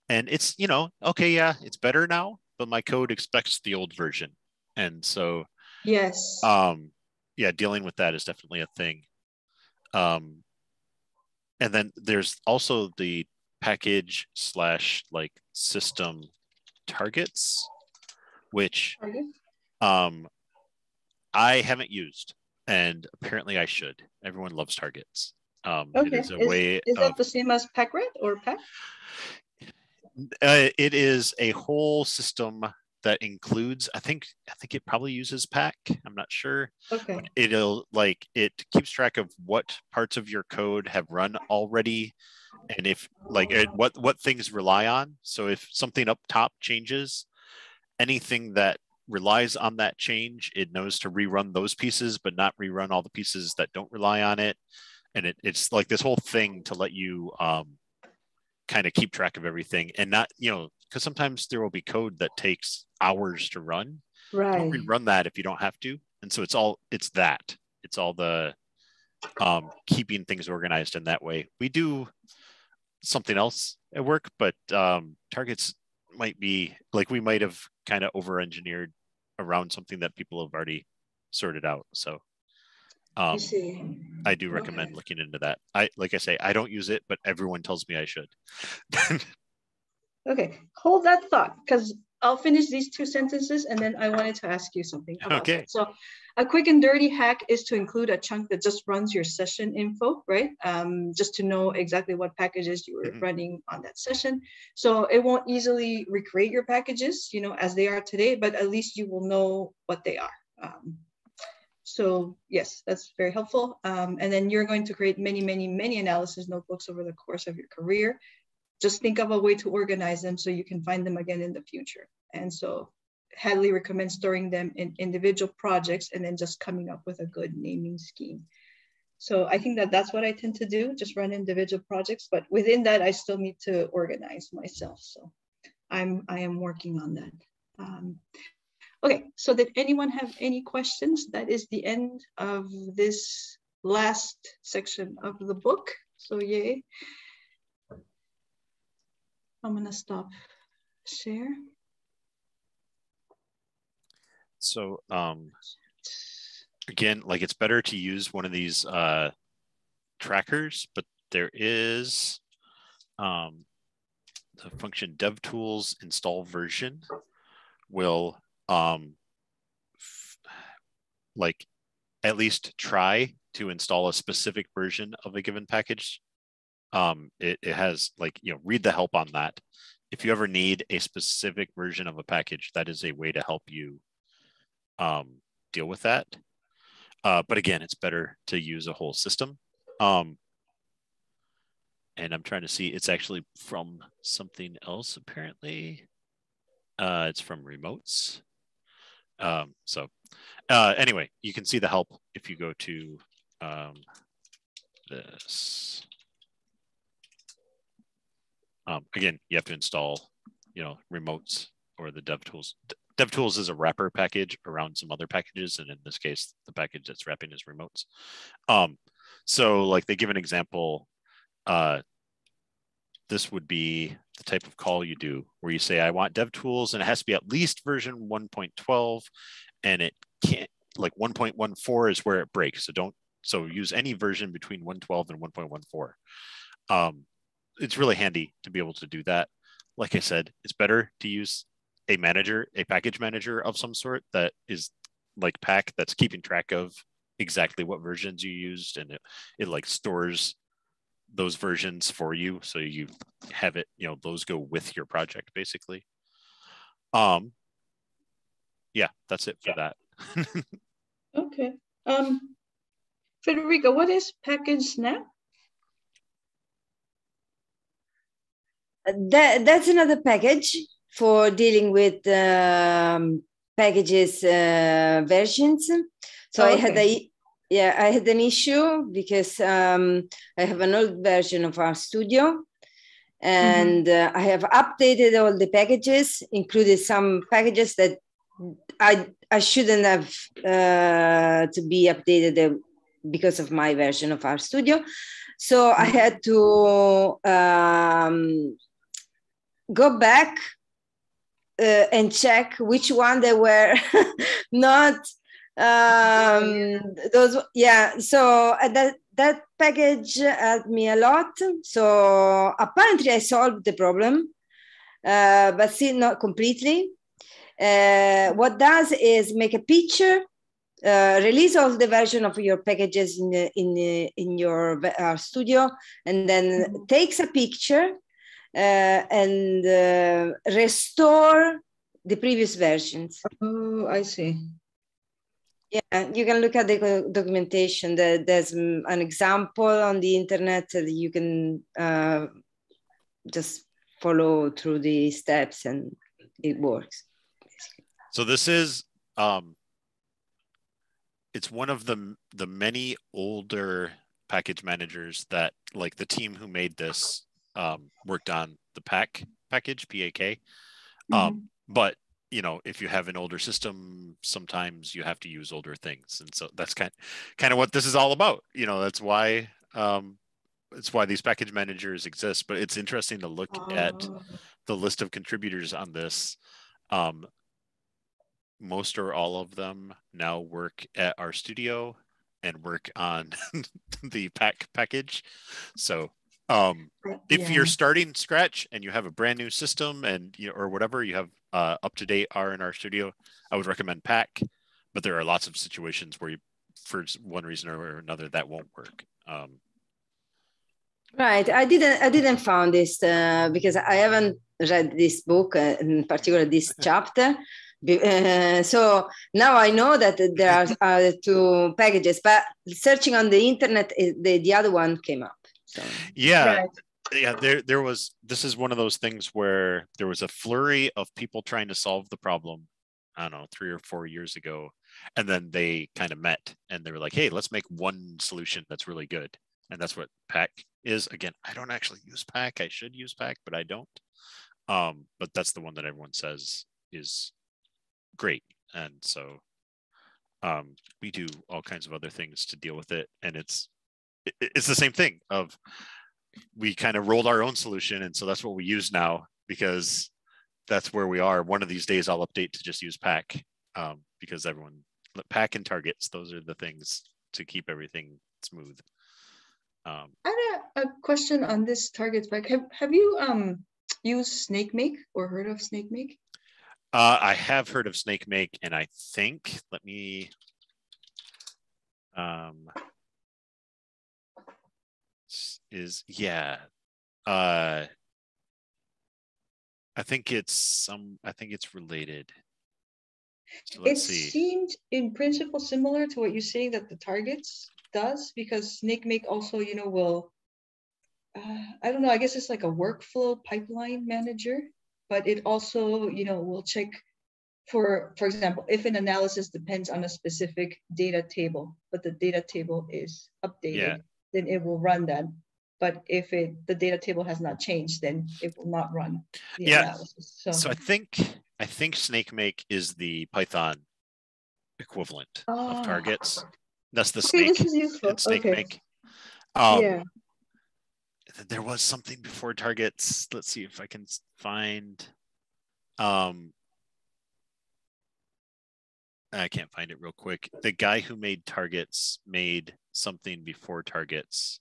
and it's you know okay yeah it's better now but my code expects the old version and so yes um yeah dealing with that is definitely a thing um and then there's also the package slash like system targets which um i haven't used and apparently i should everyone loves targets Um, okay. It is a is, way. Is that of, the same as Packrat or pak? Uh, it is a whole system that includes. I think. I think it probably uses pak. I'm not sure. Okay. It'll like it keeps track of what parts of your code have run already, and if like it, what what things rely on. So if something up top changes, anything that relies on that change, it knows to rerun those pieces, but not rerun all the pieces that don't rely on it. And it, it's like this whole thing to let you um, kind of keep track of everything and not, you know, because sometimes there will be code that takes hours to run. Right. Don't rerun that if you don't have to. And so it's all, it's that. It's all the um, keeping things organized in that way. We do something else at work, but um, targets might be like we might have kind of over engineered around something that people have already sorted out. So um, I do recommend okay. looking into that. I like I say, I don't use it, but everyone tells me I should. okay, hold that thought because I'll finish these two sentences and then I wanted to ask you something. okay. That. So a quick and dirty hack is to include a chunk that just runs your session info, right? Um, just to know exactly what packages you were mm-hmm. running on that session. So it won't easily recreate your packages, you know, as they are today, but at least you will know what they are. Um, so yes, that's very helpful. Um, and then you're going to create many, many, many analysis notebooks over the course of your career. Just think of a way to organize them so you can find them again in the future. And so highly recommend storing them in individual projects and then just coming up with a good naming scheme. So I think that that's what I tend to do, just run individual projects, but within that, I still need to organize myself. So I'm, I am working on that. Um, okay, so did anyone have any questions? That is the end of this last section of the book. So yay. I'm gonna stop share. So um, again, like it's better to use one of these uh, trackers, but there is um, the function DevTools install version will um, like at least try to install a specific version of a given package. Um, it, it has like, you know, read the help on that. If you ever need a specific version of a package, that is a way to help you um, deal with that. Uh, but again, it's better to use a whole system. Um, and I'm trying to see, it's actually from something else apparently. Uh, it's from remotes. Um, so uh, anyway, you can see the help if you go to um, this. Um, again, you have to install, you know, remotes or the DevTools DevTools is a wrapper package around some other packages, and in this case, the package that's wrapping is remotes. Um, so, like they give an example. Uh, this would be the type of call you do where you say, "I want DevTools, and it has to be at least version 1.12, and it can't like 1.14 is where it breaks. So don't so use any version between 112 and 1.14. Um, it's really handy to be able to do that. Like I said, it's better to use a manager, a package manager of some sort that is like pak that's keeping track of exactly what versions you used and it, it like stores those versions for you so you have it you know those go with your project basically um yeah that's it for yeah. that okay um federica what is package snap that that's another package for dealing with um, packages uh, versions. So oh, okay. I had a yeah I had an issue because um, I have an old version of RStudio and mm-hmm. uh, I have updated all the packages, included some packages that I I shouldn't have uh, to be updated uh, because of my version of RStudio. So I mm-hmm. had to um, go back uh, and check which one they were not um those yeah so uh, that that package helped me a lot so apparently i solved the problem uh, but still not completely uh, what does is make a picture uh, release all the version of your packages in in in your uh, studio, and then mm-hmm. takes a picture uh, and uh, restore the previous versions. Oh, I see. Yeah, you can look at the documentation. There's an example on the internet that you can uh, just follow through the steps and it works. So this is um, it's one of the the many older package managers that like the team who made this um, worked on the pak package PAK. Um, mm-hmm. But you know, if you have an older system, sometimes you have to use older things, and so that's kind kind of what this is all about. You know, that's why um, it's why these package managers exist. But it's interesting to look oh. at the list of contributors on this. Um, most or all of them now work at RStudio and work on the pak package. So um, if yeah. you're starting scratch and you have a brand new system and you know, or whatever you have uh, up to date R in Studio, I would recommend pak. But there are lots of situations where you, for one reason or another, that won't work. Um, right. I didn't. I didn't found this uh, because I haven't read this book, uh, in particular this chapter. Uh, so now I know that there are uh, two packages, but searching on the internet, the, the other one came up. So. Yeah. Right. Yeah, there there was this is one of those things where there was a flurry of people trying to solve the problem, I don't know, three or four years ago. And then they kind of met and they were like, hey, let's make one solution that's really good. And that's what pak is. Again, I don't actually use pak. I should use pak, but I don't. Um, but that's the one that everyone says is great. And so um, we do all kinds of other things to deal with it. And it's it's the same thing of we kind of rolled our own solution. And so that's what we use now because that's where we are. One of these days I'll update to just use pak um, because everyone pak and targets, those are the things to keep everything smooth. Um, I had a, a question on this targets pak. Have, have you um, used Snakemake or heard of Snakemake? Uh, I have heard of Snakemake and I think let me. Um, is yeah. Uh, I think it's some. I think it's related. So it see. seemed in principle similar to what you're saying that the targets does because Snakemake also, you know, will. Uh, I don't know. I guess it's like a workflow pipeline manager but it also, you know, will check for, for example, if an analysis depends on a specific data table, but the data table is updated, yeah. then it will run that. But if it the data table has not changed, then it will not run yeah. analysis. So, so I think I think Snakemake is the Python equivalent of ah. targets. That's the okay, snake. This is useful. Snake okay. make. Um, yeah there was something before targets. Let's see if I can find. Um, I can't find it real quick. The guy who made targets made something before targets.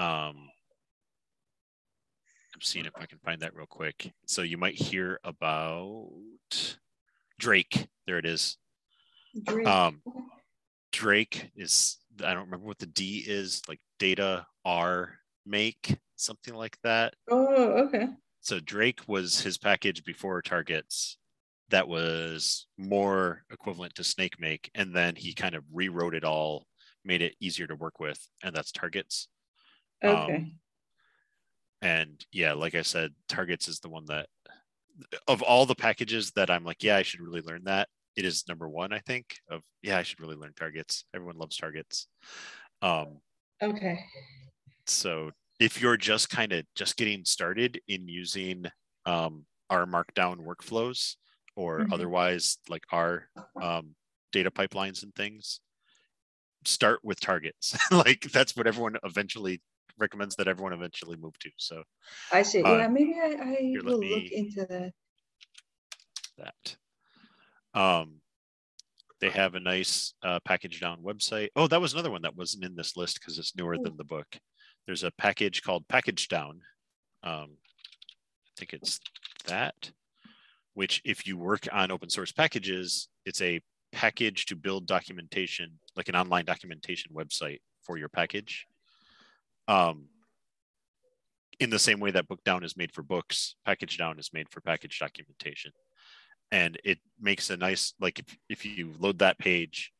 Um, I'm seeing if I can find that real quick. So you might hear about Drake. There it is. Drake. Um, Drake is I don't remember what the D is, like data R make something like that. Oh, okay. So Drake was his package before targets that was more equivalent to Snakemake and then he kind of rewrote it all, made it easier to work with, and that's targets. Okay. Um, and yeah, like I said, targets is the one that of all the packages that I'm like, yeah, I should really learn that. It is number one, I think. Of yeah, I should really learn targets. Everyone loves targets. Um, okay so if you're just kind of just getting started in using um, R markdown workflows or mm-hmm. otherwise like our um, data pipelines and things start with targets like that's what everyone eventually recommends that everyone eventually move to so i see uh, yeah maybe i, I will look into that that um they have a nice uh, package down website oh that was another one that wasn't in this list because it's newer Ooh. than the book there's a package called Package Down. Um, I think it's that, which if you work on open source packages, it's a package to build documentation, like an online documentation website for your package. Um, in the same way that Bookdown is made for books, package down is made for package documentation. And it makes a nice, like if, if you load that page,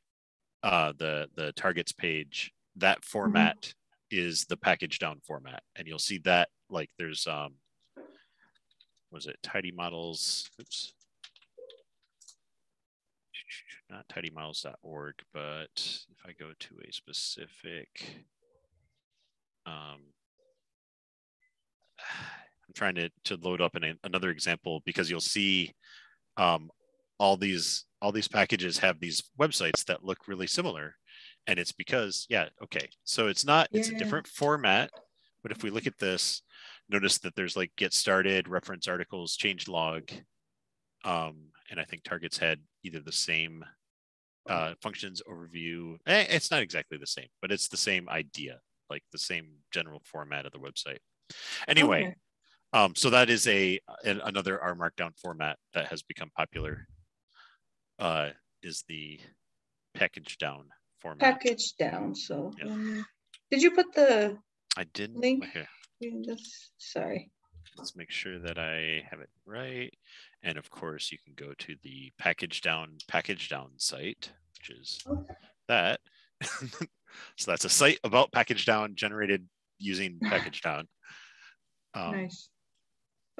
uh, the, the targets page, that format mm-hmm. is the package down format. And you'll see that like there's, um, was it tidy models? Oops. Not tidymodels.org, but if I go to a specific, um, I'm trying to, to load up an, another example because you'll see um, all these all these packages have these websites that look really similar. And it's because yeah okay. So it's not yeah. it's a different format but if we look at this notice that there's like get started reference articles change log um, and i think targets had either the same uh, functions overview. Eh, it's not exactly the same but it's the same idea like the same general format of the website Anyway, okay. um, so that is a, another R Markdown format that has become popular. Uh, is the package down format. Package down. So, yeah. um, did you put the? I did link. This, sorry. Let's make sure that I have it right. And of course, you can go to the package down package down site, which is okay. that. so that's a site about package down generated using package down. Um, nice.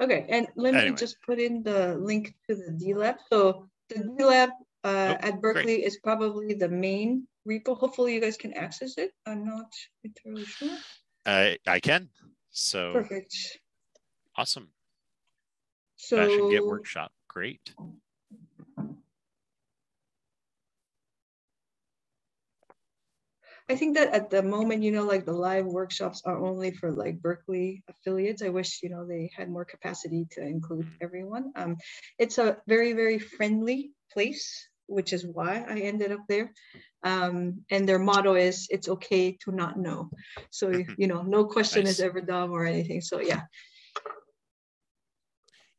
Okay, and let anyway. me just put in the link to the DLab. So the DLab uh, oh, at Berkeley great. is probably the main repo. Hopefully you guys can access it. I'm not entirely sure. I I can. So perfect. Awesome. So Bash and Git workshop. Great. I think that at the moment, you know, like the live workshops are only for like Berkeley affiliates. I wish, you know, they had more capacity to include everyone. Um, it's a very, very friendly place, which is why I ended up there. Um, and their motto is it's okay to not know. So, you know, no question nice. is ever dumb or anything. So yeah.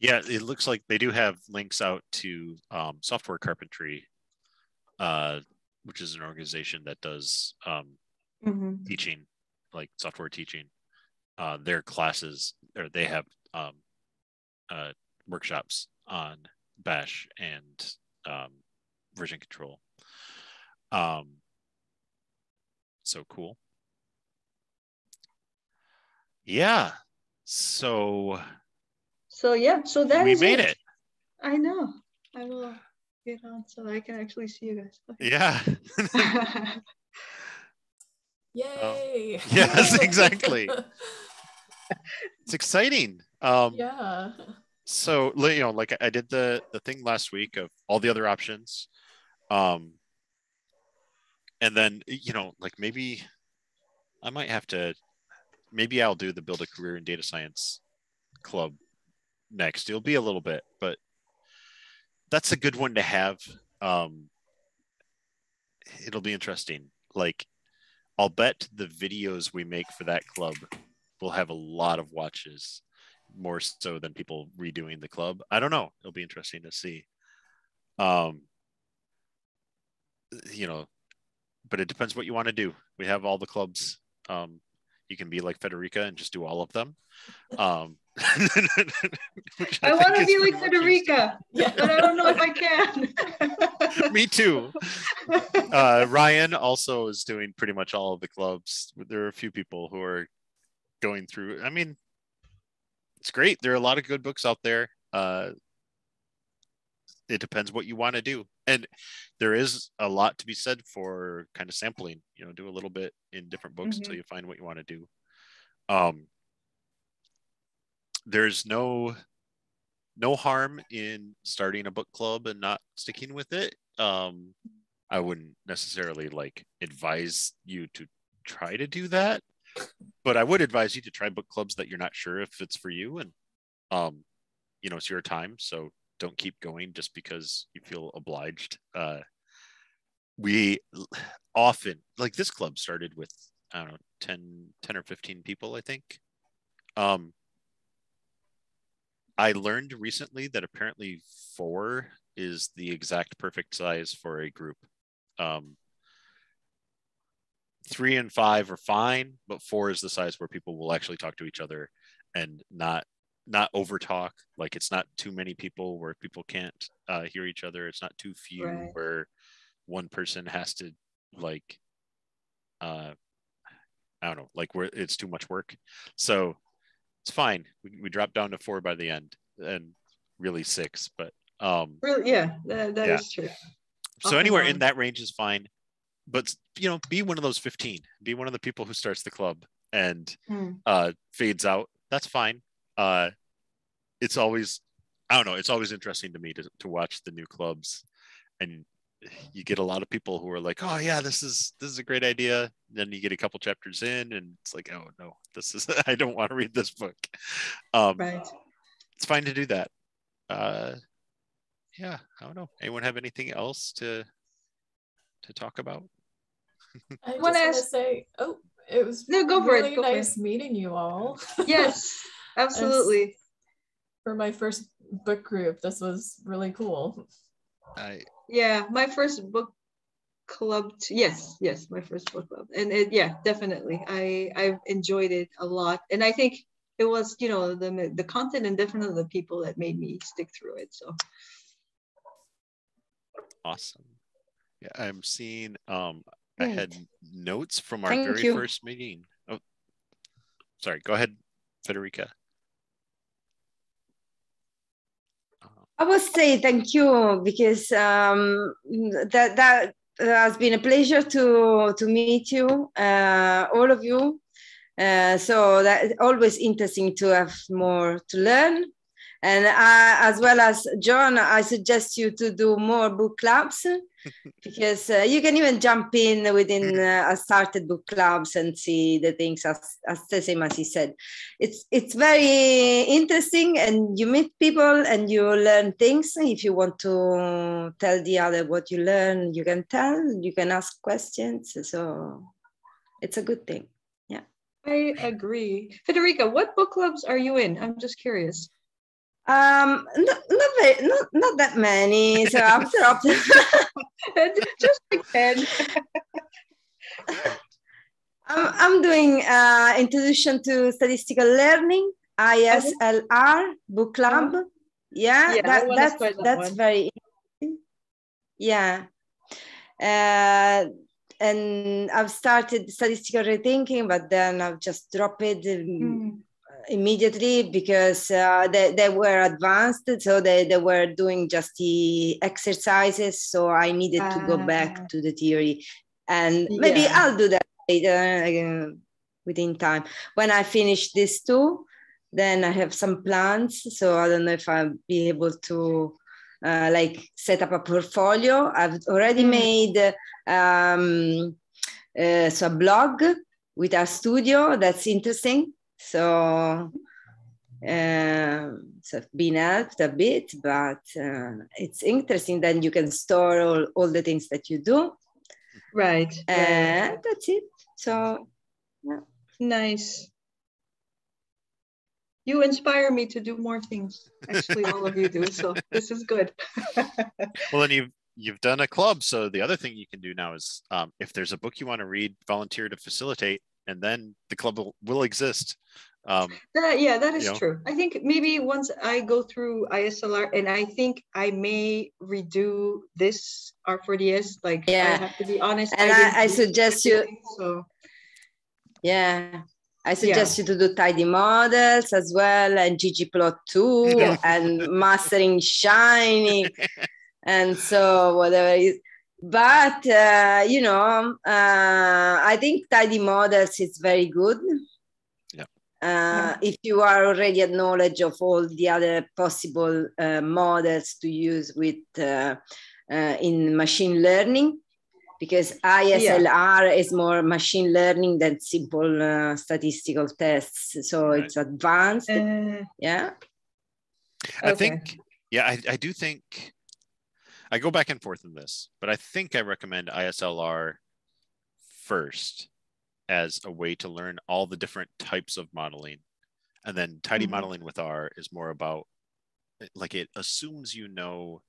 Yeah, it looks like they do have links out to um, software carpentry uh, which is an organization that does um, mm-hmm. teaching, like software teaching. Uh, their classes, or they have um, uh, workshops on Bash and um, version control. Um, so cool. Yeah. So. So yeah. So that we made it. it. I know. I will get on so I can actually see you guys. Okay. Yeah. Yay! Oh. Yes, exactly. it's exciting. Um, yeah. So you know, like I did the the thing last week of all the other options, um, and then you know, like maybe I might have to, maybe I'll do the build a career in data science club next. It'll be a little bit, but that's a good one to have. Um, it'll be interesting. Like, I'll bet the videos we make for that club will have a lot of watches, more so than people redoing the club. I don't know. It'll be interesting to see. Um, you know, but it depends what you want to do. We have all the clubs. Um, you can be like Federica and just do all of them. Um, I, want to be like Federica, yeah. but I don't know if I can. Me too. Uh, Ryan also is doing pretty much all of the clubs. There are a few people who are going through. I mean, it's great. There are a lot of good books out there. Uh, it depends what you want to do, and there is a lot to be said for kind of sampling. You know, do a little bit in different books mm-hmm. until you find what you want to do. Um, there's no no harm in starting a book club and not sticking with it. Um, I wouldn't necessarily like advise you to try to do that, but I would advise you to try book clubs that you're not sure if it's for you. And, um, you know, it's your time. So don't keep going just because you feel obliged. Uh, we often, like this club started with, I don't know, 10, 10 or 15 people, I think. Um, I learned recently that apparently four is the exact perfect size for a group. Um, three and five are fine, but four is the size where people will actually talk to each other and not not over talk. Like it's not too many people where people can't uh, hear each other. It's not too few right. where one person has to like uh I don't know, like where it's too much work. So it's fine. We, we dropped down to four by the end and really six, but um really yeah, that, that yeah. is true. So anywhere in that range is fine. But you know, be one of those 15. Be one of the people who starts the club and hmm. uh fades out. That's fine. Uh it's always I don't know, it's always interesting to me to, to watch the new clubs and you get a lot of people who are like, "Oh yeah, this is this is a great idea." Then you get a couple chapters in, and it's like, "Oh no, this is I don't want to read this book." Um, right. It's fine to do that. Uh, yeah, I don't know. Anyone have anything else to to talk about? I just want to say, oh, it was no, go really for it. Go nice for it. meeting you all. Yes, absolutely. for my first book group, this was really cool. I yeah, my first book club. T- yes, yes, my first book club, and it, yeah, definitely, I I've enjoyed it a lot, and I think it was you know the the content and definitely the people that made me stick through it. So awesome. Yeah, I'm seeing. Um, I had notes from our Thank very you. first meeting. Oh, sorry. Go ahead, Federica. I would say thank you because um, that that has been a pleasure to to meet you, uh, all of you. Uh, so that always interesting to have more to learn. And I, as well as John, I suggest you to do more book clubs because uh, you can even jump in within uh, a started book clubs and see the things as, as the same as he said. It's it's very interesting and you meet people and you learn things. If you want to tell the other what you learn, you can tell. You can ask questions. So it's a good thing. Yeah. I agree. Federica, what book clubs are you in? I'm just curious. Um, not not, very, not, not that many. So after after just like ten. I'm I'm doing uh, introduction to statistical learning ISLR book club. Uh-huh. Yeah, yeah that, that's that that's one. very yeah. Uh, and I've started statistical rethinking, but then I've just dropped it. Mm immediately because uh, they, they were advanced so they, they were doing just the exercises so i needed to go back ah. to the theory and maybe yeah. i'll do that later uh, within time when i finish this two then i have some plans so i don't know if i'll be able to uh, like set up a portfolio i've already mm. made um, uh, so a blog with RStudio that's interesting so, uh, so I've been helped a bit, but uh, it's interesting that you can store all, all the things that you do. Right. And right. that's it. So, yeah. Nice. You inspire me to do more things. Actually, all of you do. So this is good. well, then you've you've done a club. So the other thing you can do now is, um, if there's a book you want to read, volunteer to facilitate and then the club will, will exist. Um, that, yeah, that is you know. true. I think maybe once I go through ISLR, and I think I may redo this R4DS. Like, yeah, I have to be honest. And I, I, I suggest you. So, yeah. I suggest yeah. you to do tidy models as well and ggplot2 yeah. and mastering shiny and so whatever is but uh, you know uh, i think tidy models is very good yeah. Uh, if you are already at knowledge of all the other possible uh, models to use with uh, uh, in machine learning because ISLR yeah. is more machine learning than simple statistical tests so right. it's advanced yeah i okay. think yeah I, I do think I go back and forth in this, but I think I recommend ISLR first as a way to learn all the different types of modeling. And then tidy mm-hmm. modeling with R is more about like it assumes you know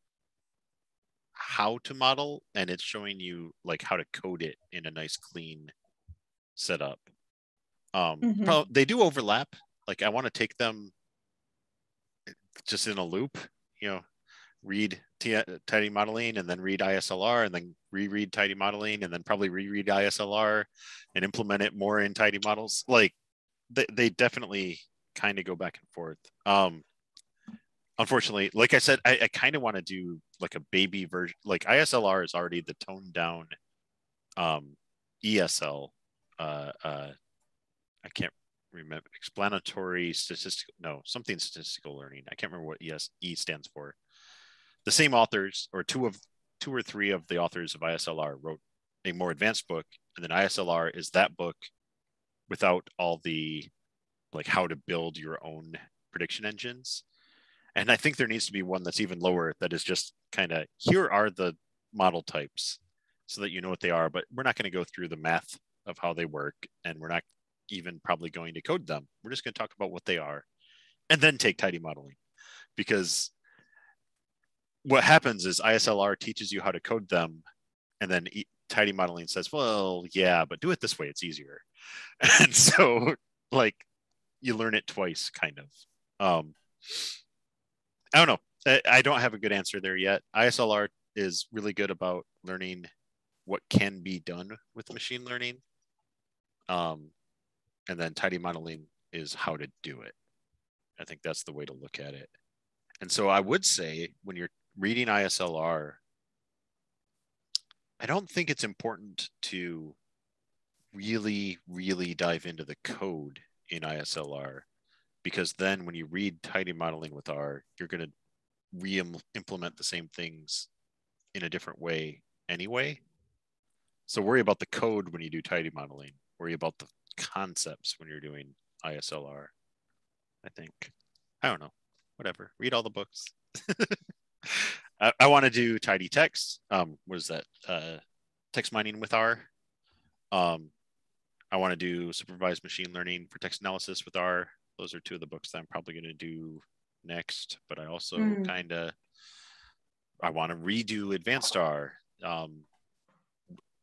how to model and it's showing you like how to code it in a nice clean setup. Um, mm-hmm. pro- they do overlap. Like I want to take them just in a loop, you know, read T- tidy modeling and then read ISLR and then reread tidy modeling and then probably reread ISLR and implement it more in tidy models. Like they, they definitely kind of go back and forth. Um, unfortunately, like I said, I, I kind of want to do like a baby version. Like ISLR is already the toned down um, ESL. Uh, uh, I can't remember explanatory statistical. No, something statistical learning. I can't remember what ES E stands for. The same authors, or two of two or three of the authors of ISLR, wrote a more advanced book, and then ISLR is that book without all the like how to build your own prediction engines and I think there needs to be one that's even lower that is just kind of here are the model types so that you know what they are, but we're not going to go through the math of how they work and we're not even probably going to code them. We're just going to talk about what they are and then take tidy modeling because what happens is ISLR teaches you how to code them and then tidy modeling says, well, yeah, but do it this way. It's easier. And so like you learn it twice kind of. Um, I don't know. I don't have a good answer there yet. ISLR is really good about learning what can be done with machine learning. Um, and then tidy modeling is how to do it. I think that's the way to look at it. And so I would say when you're reading ISLR, I don't think it's important to really, really dive into the code in ISLR because then when you read tidy modeling with R, you're going to re-implement the same things in a different way anyway. So worry about the code when you do tidy modeling. Worry about the concepts when you're doing ISLR. I think. I don't know. Whatever. Read all the books. I, I want to do tidy text. Um, what is that? Uh, text mining with R. Um, I want to do supervised machine learning for text analysis with R those are two of the books that I'm probably going to do next. But I also mm. kind of I want to redo Advanced R um,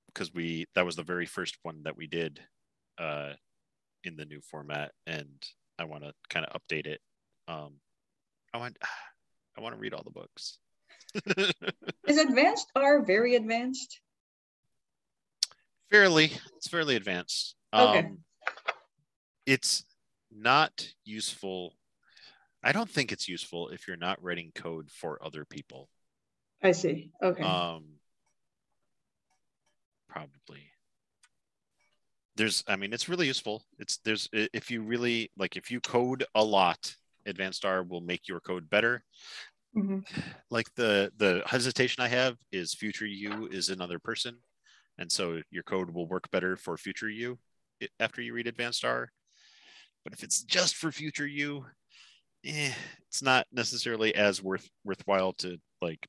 because we that was the very first one that we did uh, in the new format, and I want to kind of update it. Um, I want I want to read all the books. Is Advanced R very advanced? Fairly, it's fairly advanced. Okay. Um, it's not useful. I don't think it's useful if you're not writing code for other people. I see. Okay. Um, probably. There's, I mean, it's really useful. It's there's if you really like if you code a lot, Advanced R will make your code better. Mm-hmm. Like the the hesitation I have is future you is another person, and so your code will work better for future you after you read Advanced R. But if it's just for future you, eh, it's not necessarily as worth worthwhile to like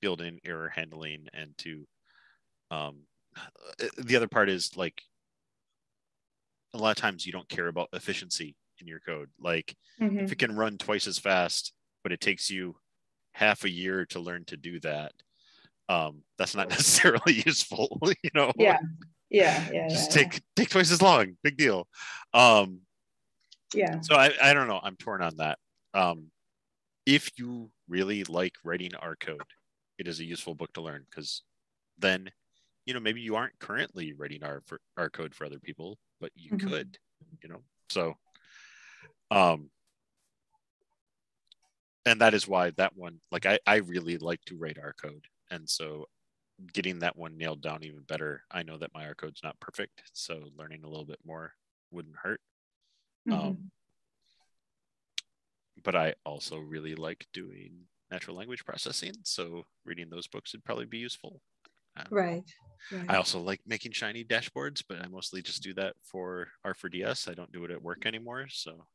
build in error handling and to um uh, the other part is like a lot of times you don't care about efficiency in your code like mm-hmm. if it can run twice as fast but it takes you half a year to learn to do that um that's not necessarily useful you know? Yeah. Yeah yeah just yeah, take yeah. take twice as long big deal. Um yeah. so I, I don't know i'm torn on that. Um if you really like writing r code it is a useful book to learn because then you know maybe you aren't currently writing our for our code for other people but you mm-hmm. could you know? So um and that is why that one like i i really like to write R code and so getting that one nailed down even better i know that my r code's not perfect so learning a little bit more wouldn't hurt Mm-hmm. Um, but I also really like doing natural language processing, so reading those books would probably be useful. Um, right, right. I also like making shiny dashboards, but I mostly just do that for R4DS. I don't do it at work anymore, so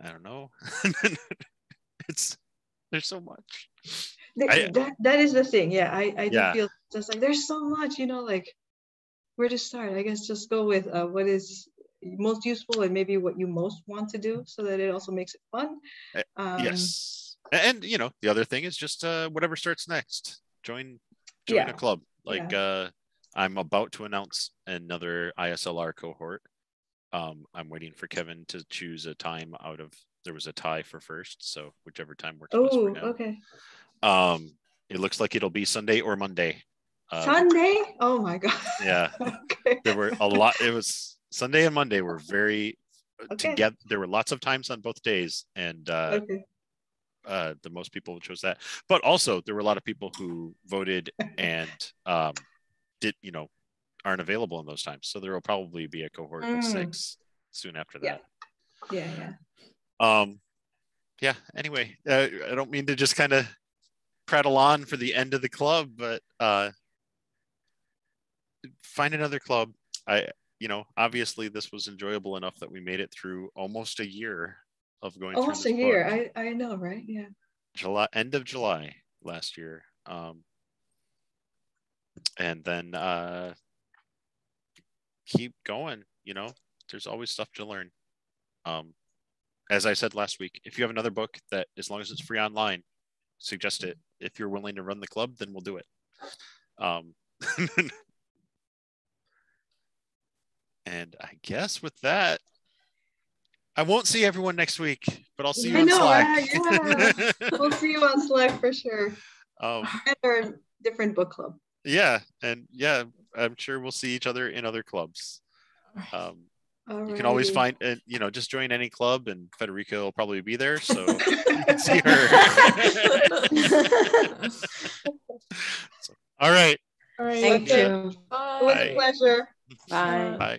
I don't know. it's there's so much. I, that, that is the thing. Yeah, I, I yeah. feel just like there's so much, you know, like where to start. I guess just go with uh, what is most useful and maybe what you most want to do so that it also makes it fun eh, um, yes and you know the other thing is just uh, whatever starts next join join yeah. a club. Like yeah. uh, I'm about to announce another ISLR cohort. Um, I'm waiting for Kevin to choose a time out of there was a tie for first, so whichever time works. Oh, okay. Um, it looks like it'll be Sunday or Monday. Uh, Sunday? Oh my god. Yeah. okay. There were a lot. It was Sunday and Monday were very okay. together. There were lots of times on both days, and uh, okay. uh, the most people chose that. But also, there were a lot of people who voted and um, did you know aren't available in those times. So there will probably be a cohort mm. of six soon after that. Yeah. Yeah. Yeah. Um, yeah. Anyway, uh, I don't mean to just kind of prattle on for the end of the club, but uh, find another club. I, you know, obviously this was enjoyable enough that we made it through almost a year of going. Almost a year. I, I know, right? Yeah. July, end of July last year. Um, and then uh, keep going. You know, there's always stuff to learn. Um, as I said last week, if you have another book that, as long as it's free online, suggest it. If you're willing to run the club, then we'll do it. Um, and I guess with that, I won't see everyone next week, but I'll see you I on know, Slack. yeah. we'll see you on Slack for sure. Um, or different book club. Yeah, and yeah, I'm sure we'll see each other in other clubs. Um, you can always find, uh, you know, just join any club, and Federica will probably be there, so you can see her. so, all right. All right. Thank you. Bye. It was a pleasure. Bye. Bye.